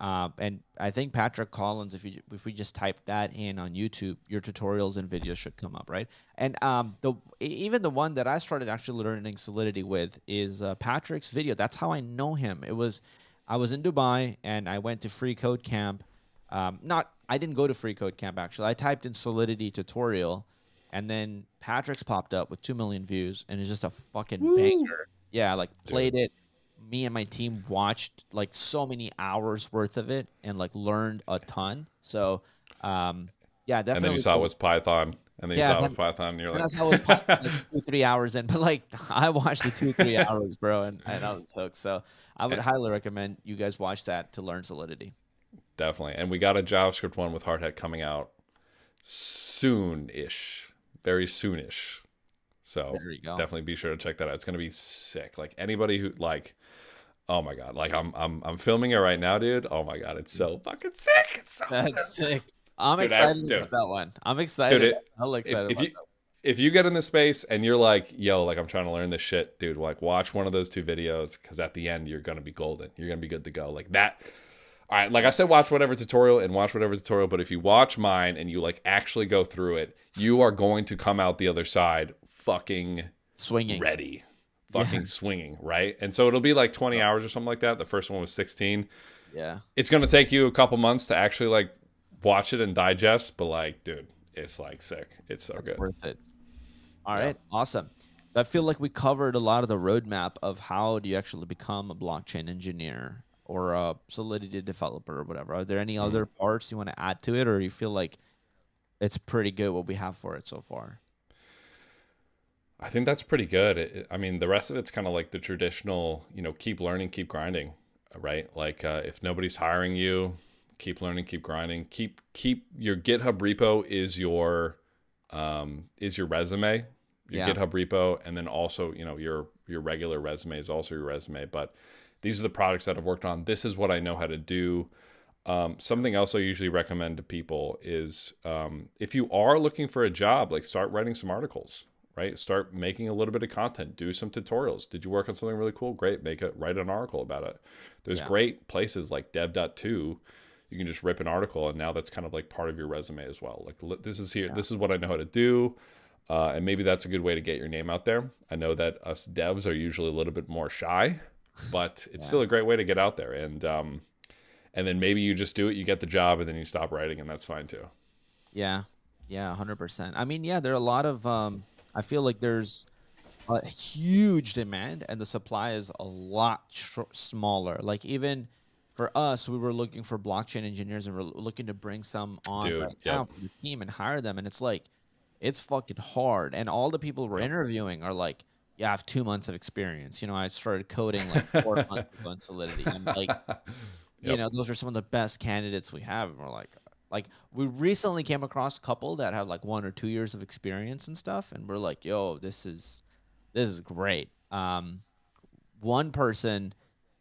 Uh, and I think Patrick Collins, if you if we just type that in on YouTube, your tutorials and videos should come up, right? And um, the even the one that I started actually learning Solidity with is uh, Patrick's video. That's how I know him. It was I was in Dubai and I went to freeCodeCamp. Um, not I didn't go to freeCodeCamp actually. I typed in Solidity tutorial, and then Patrick's popped up with two million views, and it's just a fucking Woo! banger. Yeah, like played Dude. it me and my team watched like so many hours worth of it and like learned a ton. So, um, yeah, definitely. And then you saw it was Python. And then yeah, you saw it was Python, and you're like, I was Python, like two, three hours in, but like I watched the two, three hours, bro, and, and I was hooked. So I would highly recommend you guys watch that to learn Solidity. Definitely, and we got a JavaScript one with Hardhat coming out soon-ish, very soon-ish. So definitely be sure to check that out. It's gonna be sick. Like anybody who like Oh my god! Like I'm I'm I'm filming it right now, dude. Oh my god, it's so mm. fucking sick. It's so That's sick. I'm dude, excited I, about that one. I'm excited. Dude, it, I'm excited. If, if you if you get in the space and you're like, yo, like I'm trying to learn this shit, dude, like watch one of those two videos because at the end you're gonna be golden. You're gonna be good to go. Like that. all right, like I said, watch whatever tutorial and watch whatever tutorial. But if you watch mine and you like actually go through it, you are going to come out the other side fucking Swinging. ready, fucking swinging, right? And so it'll be like 20 hours or something like that. The first one was 16. Yeah. It's going to take you a couple months to actually like watch it and digest, but like, dude, it's like sick. It's so good. Worth it. All right. Awesome. I feel like we covered a lot of the roadmap of how do you actually become a blockchain engineer or a Solidity developer or whatever. Are there any Mm-hmm. other parts you want to add to it, or you feel like it's pretty good what we have for it so far? I think that's pretty good. It, I mean, the rest of it's kind of like the traditional, you know, keep learning, keep grinding, right? Like uh, if nobody's hiring you, keep learning, keep grinding, keep keep your GitHub repo is your um, is your resume, your Yeah. GitHub repo, and then also you know your your regular resume is also your resume. But these are the products that I've worked on. This is what I know how to do. Um, something else I usually recommend to people is um, if you are looking for a job, like start writing some articles, right? Start making a little bit of content, do some tutorials. Did you work on something really cool? Great, make it, write an article about it. There's Yeah. great places like dev.to. You can just rip an article, and now that's kind of like part of your resume as well. Like this is here, this is what I know how to do, uh, and maybe that's a good way to get your name out there. I know that us devs are usually a little bit more shy, but it's still a great way to get out there. And um, and then maybe you just do it, you get the job, and then you stop writing, and that's fine too. Yeah, yeah, hundred percent. I mean, yeah, there are a lot of. Um, I feel like there's a huge demand, and the supply is a lot smaller. Like even for us, we were looking for blockchain engineers, and we're looking to bring some on Dude, right now for the team and hire them. And it's like, it's fucking hard. And all the people we're interviewing are like, yeah, I have two months of experience. You know, I started coding like four months ago in Solidity. And like, you know, those are some of the best candidates we have. And we're like, like we recently came across a couple that have like one or two years of experience and stuff, and we're like, yo, this is this is great. Um, one person,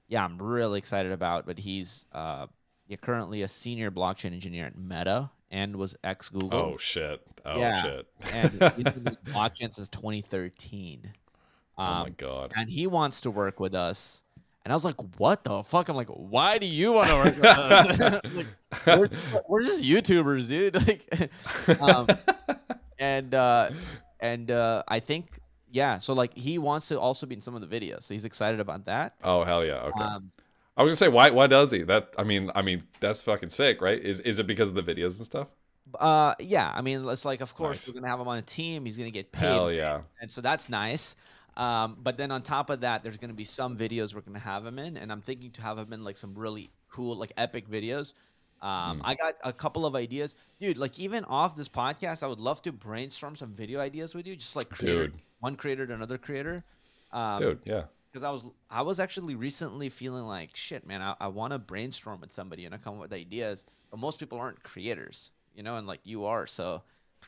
yeah, I'm really excited about, but he's uh, yeah, currently a senior blockchain engineer at Meta and was ex Google. Oh shit! Oh Yeah. shit! and blockchain since 2013. oh Um, my god! and he wants to work with us. And I was like, "What the fuck?" I'm like, "Why do you want to work with us?" like, we're, we're just YouTubers, dude. Like, um, and uh, and uh, I think, yeah. So like, he wants to also be in some of the videos, so he's excited about that. Oh hell yeah! Okay. Um, I was gonna say why? Why does he? That I mean, I mean that's fucking sick, right? Is is it because of the videos and stuff? uh, yeah. I mean, it's like, of course, Nice. we're gonna have him on a team. He's gonna get paid. Hell yeah! and so that's nice. Um, but then on top of that, there's going to be some videos we're going to have him in, and I'm thinking to have him in like some really cool, like epic videos. Um, I got a couple of ideas, dude. Like even off this podcast, I would love to brainstorm some video ideas with you, just like creator, Dude. one creator to another creator. Um, Dude, yeah. because I was I was actually recently feeling like shit, man. I, I want to brainstorm with somebody and I come up with ideas, but most people aren't creators, you know, and like you are. So,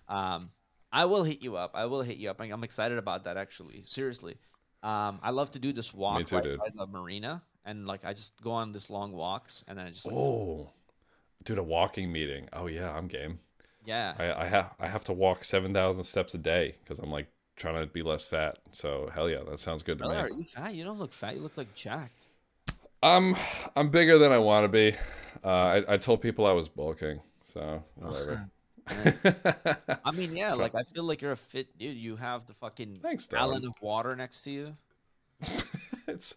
um, I will hit you up. I will hit you up. I'm excited about that actually. Seriously, um, I love to do this walk too, right by the marina, and like I just go on this long walks, and then I just like, Oh, dude, a walking meeting. Oh yeah, I'm game. yeah, I I have I have to walk seven thousand steps a day because I'm like trying to be less fat. So hell yeah, that sounds good to Brother, are you fat? You don't look fat. You look like jacked. I'm I'm bigger than I want to be. Uh, I I told people I was bulking, so whatever. I mean, yeah, like I feel like you're a fit dude. You have the fucking Thanks, gallon of water next to you. it's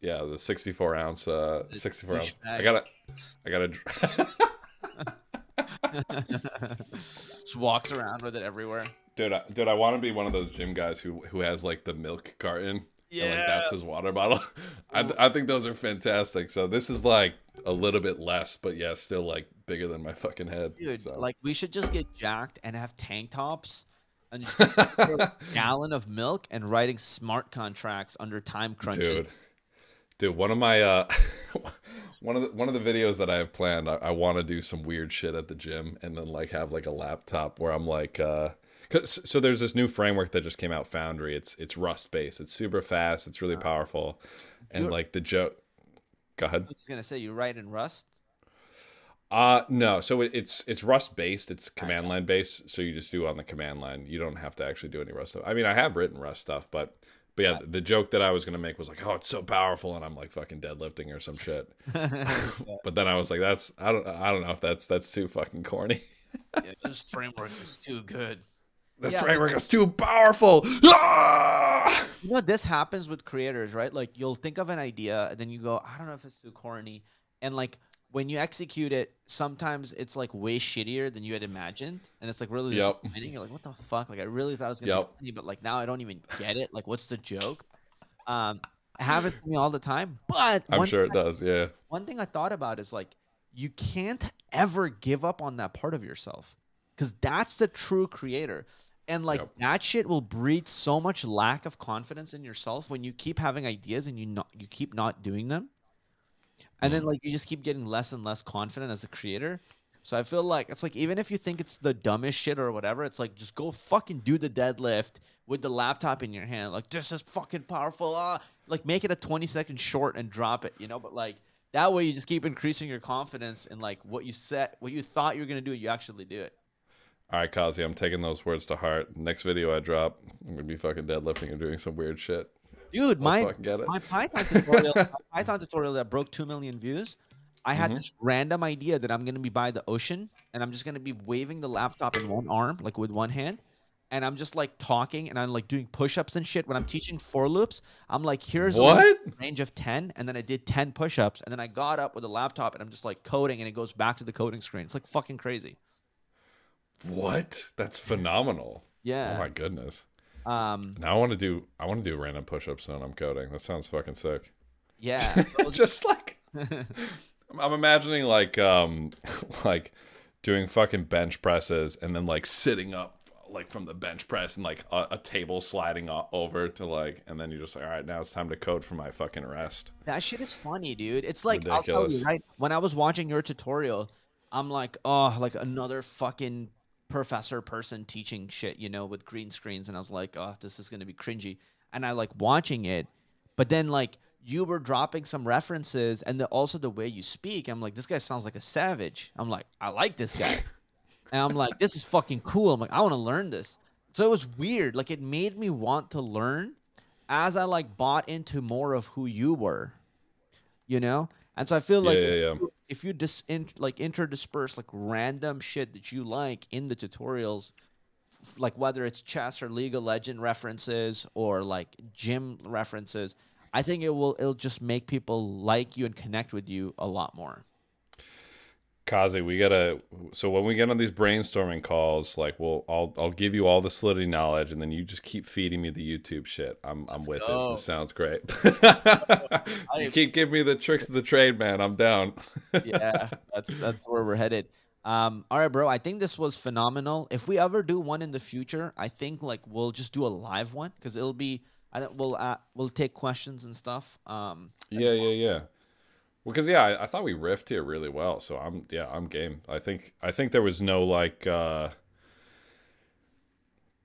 yeah, the 64 ounce, uh, The 64 ounce. I gotta, I gotta. Just walks around with it everywhere. Dude, I, dude, I want to be one of those gym guys who who has like the milk carton. And, like that's his water bottle. I, I think those are fantastic. So this is like a little bit less, but yeah, still like bigger than my fucking head. Dude, so. like we should just get jacked and have tank tops and just a gallon of milk and writing smart contracts under time crunches. dude, dude, one of my uh, one of the one of the videos that I have planned, I, I want to do some weird shit at the gym, and then like have like a laptop where I'm like, uh, so there's this new framework that just came out, Foundry. It's it's Rust based. It's super fast. It's really powerful, and You're- like the joke. Go ahead. I was gonna say you write in Rust. Uh no, so it, it's it's Rust based. It's command line based. So you just do on the command line. You don't have to actually do any Rust stuff. I mean, I have written Rust stuff, but But yeah, the joke that I was gonna make was like, "Oh, it's so powerful," and I'm like fucking deadlifting or some shit. but then I was like, "That's I don't I don't know if that's that's too fucking corny." yeah, this framework is too good. This Yeah. framework is too powerful. Ah! You know, this happens with creators, right? Like you'll think of an idea and then you go, I don't know if it's too corny. And like when you execute it, sometimes it's like way shittier than you had imagined. And it's like really Yep. disappointing. You're like, what the fuck? Like I really thought it was gonna Yep. be funny, but like now I don't even get it. Like what's the joke? Um it happens to me all the time. But I'm one sure thing it does. Yeah. one thing I thought about is like you can't ever give up on that part of yourself because that's the true creator. And like Yep. that shit will breed so much lack of confidence in yourself when you keep having ideas and you not you keep not doing them. And then like you just keep getting less and less confident as a creator. So I feel like it's like even if you think it's the dumbest shit or whatever, it's like just go fucking do the deadlift with the laptop in your hand. Like this is fucking powerful. Ah, like make it a 20 second short and drop it, you know, but like that way you just keep increasing your confidence in like what you set what you thought you were gonna do, you actually do it. All right, Qazi, I'm taking those words to heart. Next video I drop, I'm gonna be fucking deadlifting and doing some weird shit. Dude, my get it. my Python tutorial my Python tutorial that broke two million views. I had Mhm. this random idea that I'm gonna be by the ocean and I'm just gonna be waving the laptop in one arm, like with one hand, and I'm just like talking and I'm like doing push-ups and shit. When I'm teaching for loops, I'm like, here's a What? range of 10, and then I did 10 push-ups, and then I got up with a laptop and I'm just like coding and it goes back to the coding screen. It's like fucking crazy. What? That's phenomenal. Yeah. Oh my goodness. um Now I want to do I want to do random push-ups when I'm coding. That sounds fucking sick. yeah. Just like I'm- I'm imagining like um like doing fucking bench presses and then like sitting up like from the bench press and like a, a table sliding over to like and then you're just like all right now it's time to code for my fucking rest. That shit is funny, dude. It's like I'll tell you, right? When I was watching your tutorial, I'm like, oh, like another fucking professor person teaching shit, you know, with green screens, and I was like, oh, this is gonna be cringy. And I like watching it, but then like you were dropping some references, and the, also the way you speak, I'm like, this guy sounds like a savage. I'm like, I like this guy, and I'm like, this is fucking cool. I'm like, I want to learn this. So it was weird. Like it made me want to learn as I like bought into more of who you were, you know. And so I feel like Yeah, yeah, yeah. If you dis in, like interdisperse like random shit that you like in the tutorials, like whether it's chess or League of Legend references or like gym references, I think it will it'll just make people like you and connect with you a lot more. Qazi, we gotta. So when we get on these brainstorming calls, like, we'll, I'll, I'll give you all the Solidity knowledge, and then you just keep feeding me the YouTube shit. I'm, I'm with go. it. This sounds great. you keep giving me the tricks of the trade, man. I'm down. yeah, that's that's where we're headed. Um, all right, bro. I think this was phenomenal. If we ever do one in the future, I think like we'll just do a live one because it'll be. I think we'll uh, we'll take questions and stuff. Um, yeah, yeah, yeah. Well, because yeah, I, I thought we riffed here really well. So I'm, yeah, I'm game. I think, I think there was no like uh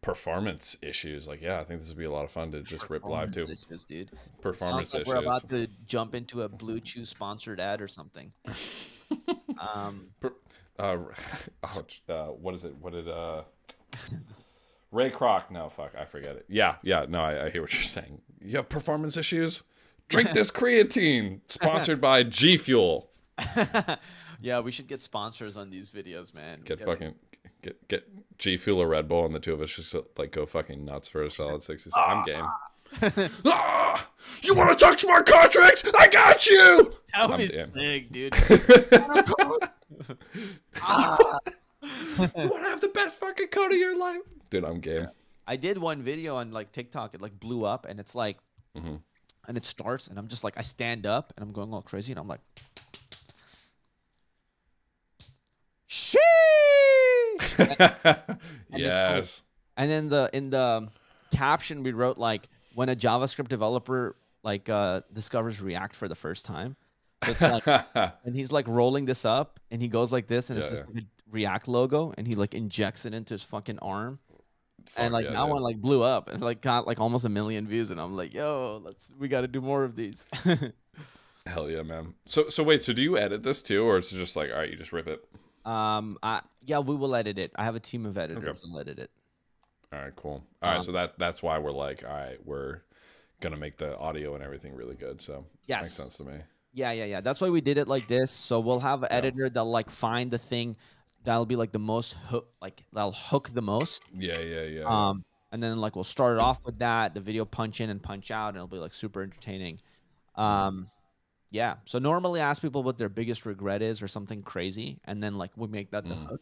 performance issues. Like, yeah, I think this would be a lot of fun to just rip live too. performance issues, dude. Performance like issues. we're about to jump into a BlueChew sponsored ad or something. um, Per- uh, oh, uh, what is it? What did uh, Ray Kroc? No, fuck, I forget it. Yeah, yeah, no, I, I hear what you're saying. You have performance issues? Drink this creatine. Sponsored by G Fuel. yeah, we should get sponsors on these videos, man. Get Yeah, fucking get get G Fuel or Red Bull, and the two of us just like go fucking nuts for a solid sixty. I'm game. ah, you want to talk smart contracts? I got you. That was damn. sick, dude. You want to have the best fucking code of your life, dude? I'm game. I did one video on like TikTok. It like blew up, and it's like, Mhm. And it starts, and I'm just like, I stand up, and I'm going all crazy, and I'm like, sheesh. yes. and then the in the caption we wrote like when a JavaScript developer like uh discovers React for the first time. So it's like, and he's like rolling this up, and he goes like this, and it's Yeah, just like a React logo, and he like injects it into his fucking arm. And like yeah, that dude. one like blew up and like got like almost a million views and i'm like yo let's we got to do more of these Hell yeah, man. So so wait, so do you edit this too, or is it just like all right, you just rip it? um I, yeah we will edit it i have a team of editors Okay. that'll edit it All right, cool. All right, Um, so that that's why we're like, all right, we're gonna make the audio and everything really good. So Yes. makes sense to me. Yeah, yeah, yeah. That's why we did it like this. So we'll have an editor that'll like find the thing that'll be like the most hook, like that'll hook the most. Yeah, yeah, yeah. Um, and then like we'll start it off with that, the video punch in and punch out, and it'll be like super entertaining. Um, yeah. So normally I ask people what their biggest regret is or something crazy, and then like we make that the Mm. hook.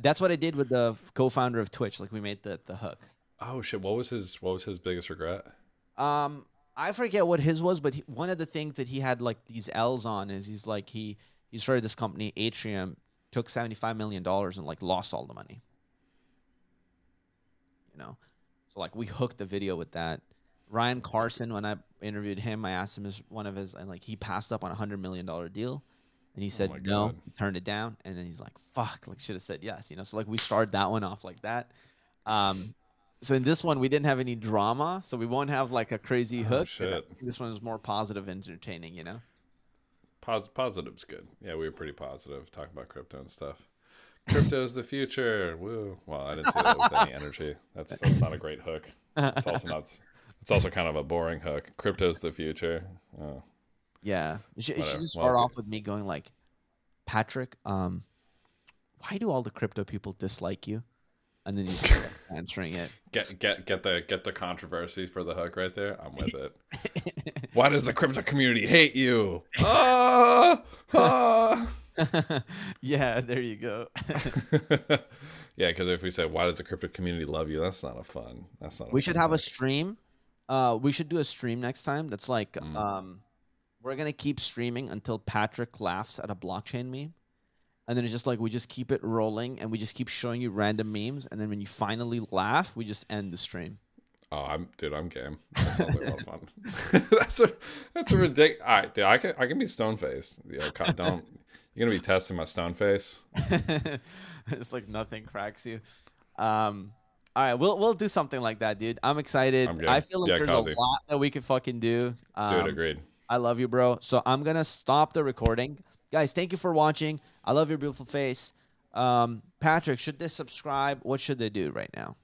That's what I did with the co-founder of Twitch. Like we made the the hook. oh shit, what was his what was his biggest regret? Um, I forget what his was, but he, one of the things that he had like these L's on is he's like he he started this company Atrium, took seventy five million dollars and like lost all the money. You know, so like we hooked the video with that. Ryan Carson, when I interviewed him, I asked him his one of his and like he passed up on a hundred million dollar deal, and he said my no, he turned it down, and then he's like, "Fuck!" Like should have said yes, you know. So like we started that one off like that. Um, so in this one we didn't have any drama, so we won't have like a crazy Oh, hook. This one is more positive, and entertaining, you know. Pos- positive's good. Yeah, we were pretty positive talking about crypto and stuff. Crypto's the future. Woo. Well, I didn't say that with any energy. That's that's not a great hook. It's also not. It's also kind of a boring hook. Crypto's the future. Oh. Yeah, you should, you should Whatever. just Well, start okay. off with me going like, Patrick, um, why do all the crypto people dislike you? And then you start answering it. Get get get the get the controversy for the hook right there. I'm with it. Why does the crypto community hate you? Ah, ah. yeah, there you go. yeah, because if we say why does the crypto community love you, that's not a fun. That's not. A we should have a stream. Uh, we should do a stream next time. That's like, Mm. um, we're gonna keep streaming until Patrick laughs at a blockchain meme, and then it's just like we just keep it rolling, and we just keep showing you random memes, and then when you finally laugh, we just end the stream. Oh, I'm dude. I'm game. That sounds like a lot of fun. that's a that's a ridiculous. All right, dude. I can I can be stone faced. you know, don't you're gonna be testing my stone face. it's like nothing cracks you. Um, all right, we'll we'll do something like that, dude. I'm excited. I'm. I feel like Yeah, there's Qazi. a lot that we could fucking do. Um, Dude, agreed. I love you, bro. So I'm gonna stop the recording, guys. Thank you for watching. I love your beautiful face. Um, Patrick, should they subscribe? What should they do right now?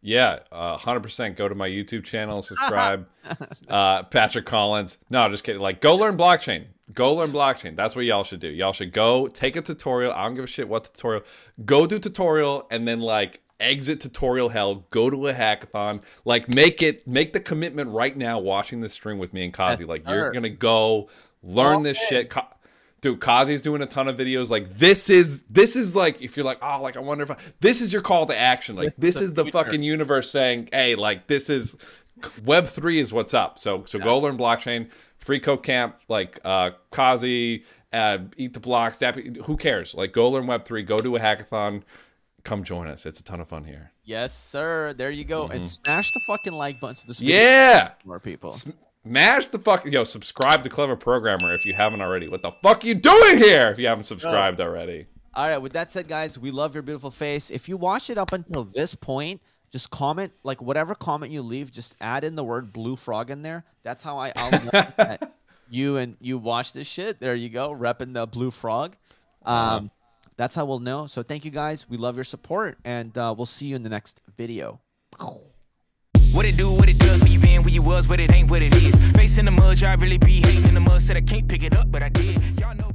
Yeah, uh, hundred percent. Go to my YouTube channel, subscribe. uh, Patrick Collins. No, just kidding. Like, go learn blockchain. Go learn blockchain. That's what y'all should do. Y'all should go take a tutorial. I don't give a shit what tutorial. Go do tutorial and then like exit tutorial hell. Go to a hackathon. Like, make it. Make the commitment right now. Watching this stream with me and Qazi. Yes, like, sir. you're gonna go learn this shit. Ka- Dude, Qazi's doing a ton of videos. Like this is this is like if you're like, oh, like I wonder if I, this is your call to action. Like This this, is the is the future. fucking universe saying, hey, like this is Web three is what's up. So so go learn blockchain. freeCodeCamp like uh Kazi, uh, EatTheBlocks. Dappy, who cares? Like go learn Web three. Go do a hackathon. Come join us. It's a ton of fun here. Yes, sir. There you go. And smash the fucking like button so this Yeah. more people. Smash the fucking yo. Subscribe to Clever Programmer if you haven't already. What the fuck you doing here? If you haven't subscribed already. All right. With that said, guys, we love your beautiful face. If you watched it up until this point, just comment like whatever comment you leave. Just add in the word blue frog in there. That's how I I'll know that you and you watch this shit. There you go, repping the blue frog. Um, that's how we'll know. So thank you guys. We love your support, and uh, we'll see you in the next video. What it do, what it does, where you been, where you was, but it ain't what it is. Facing the mud, I really be hating in the mud. Said I can't pick it up, but I did. Y'all know.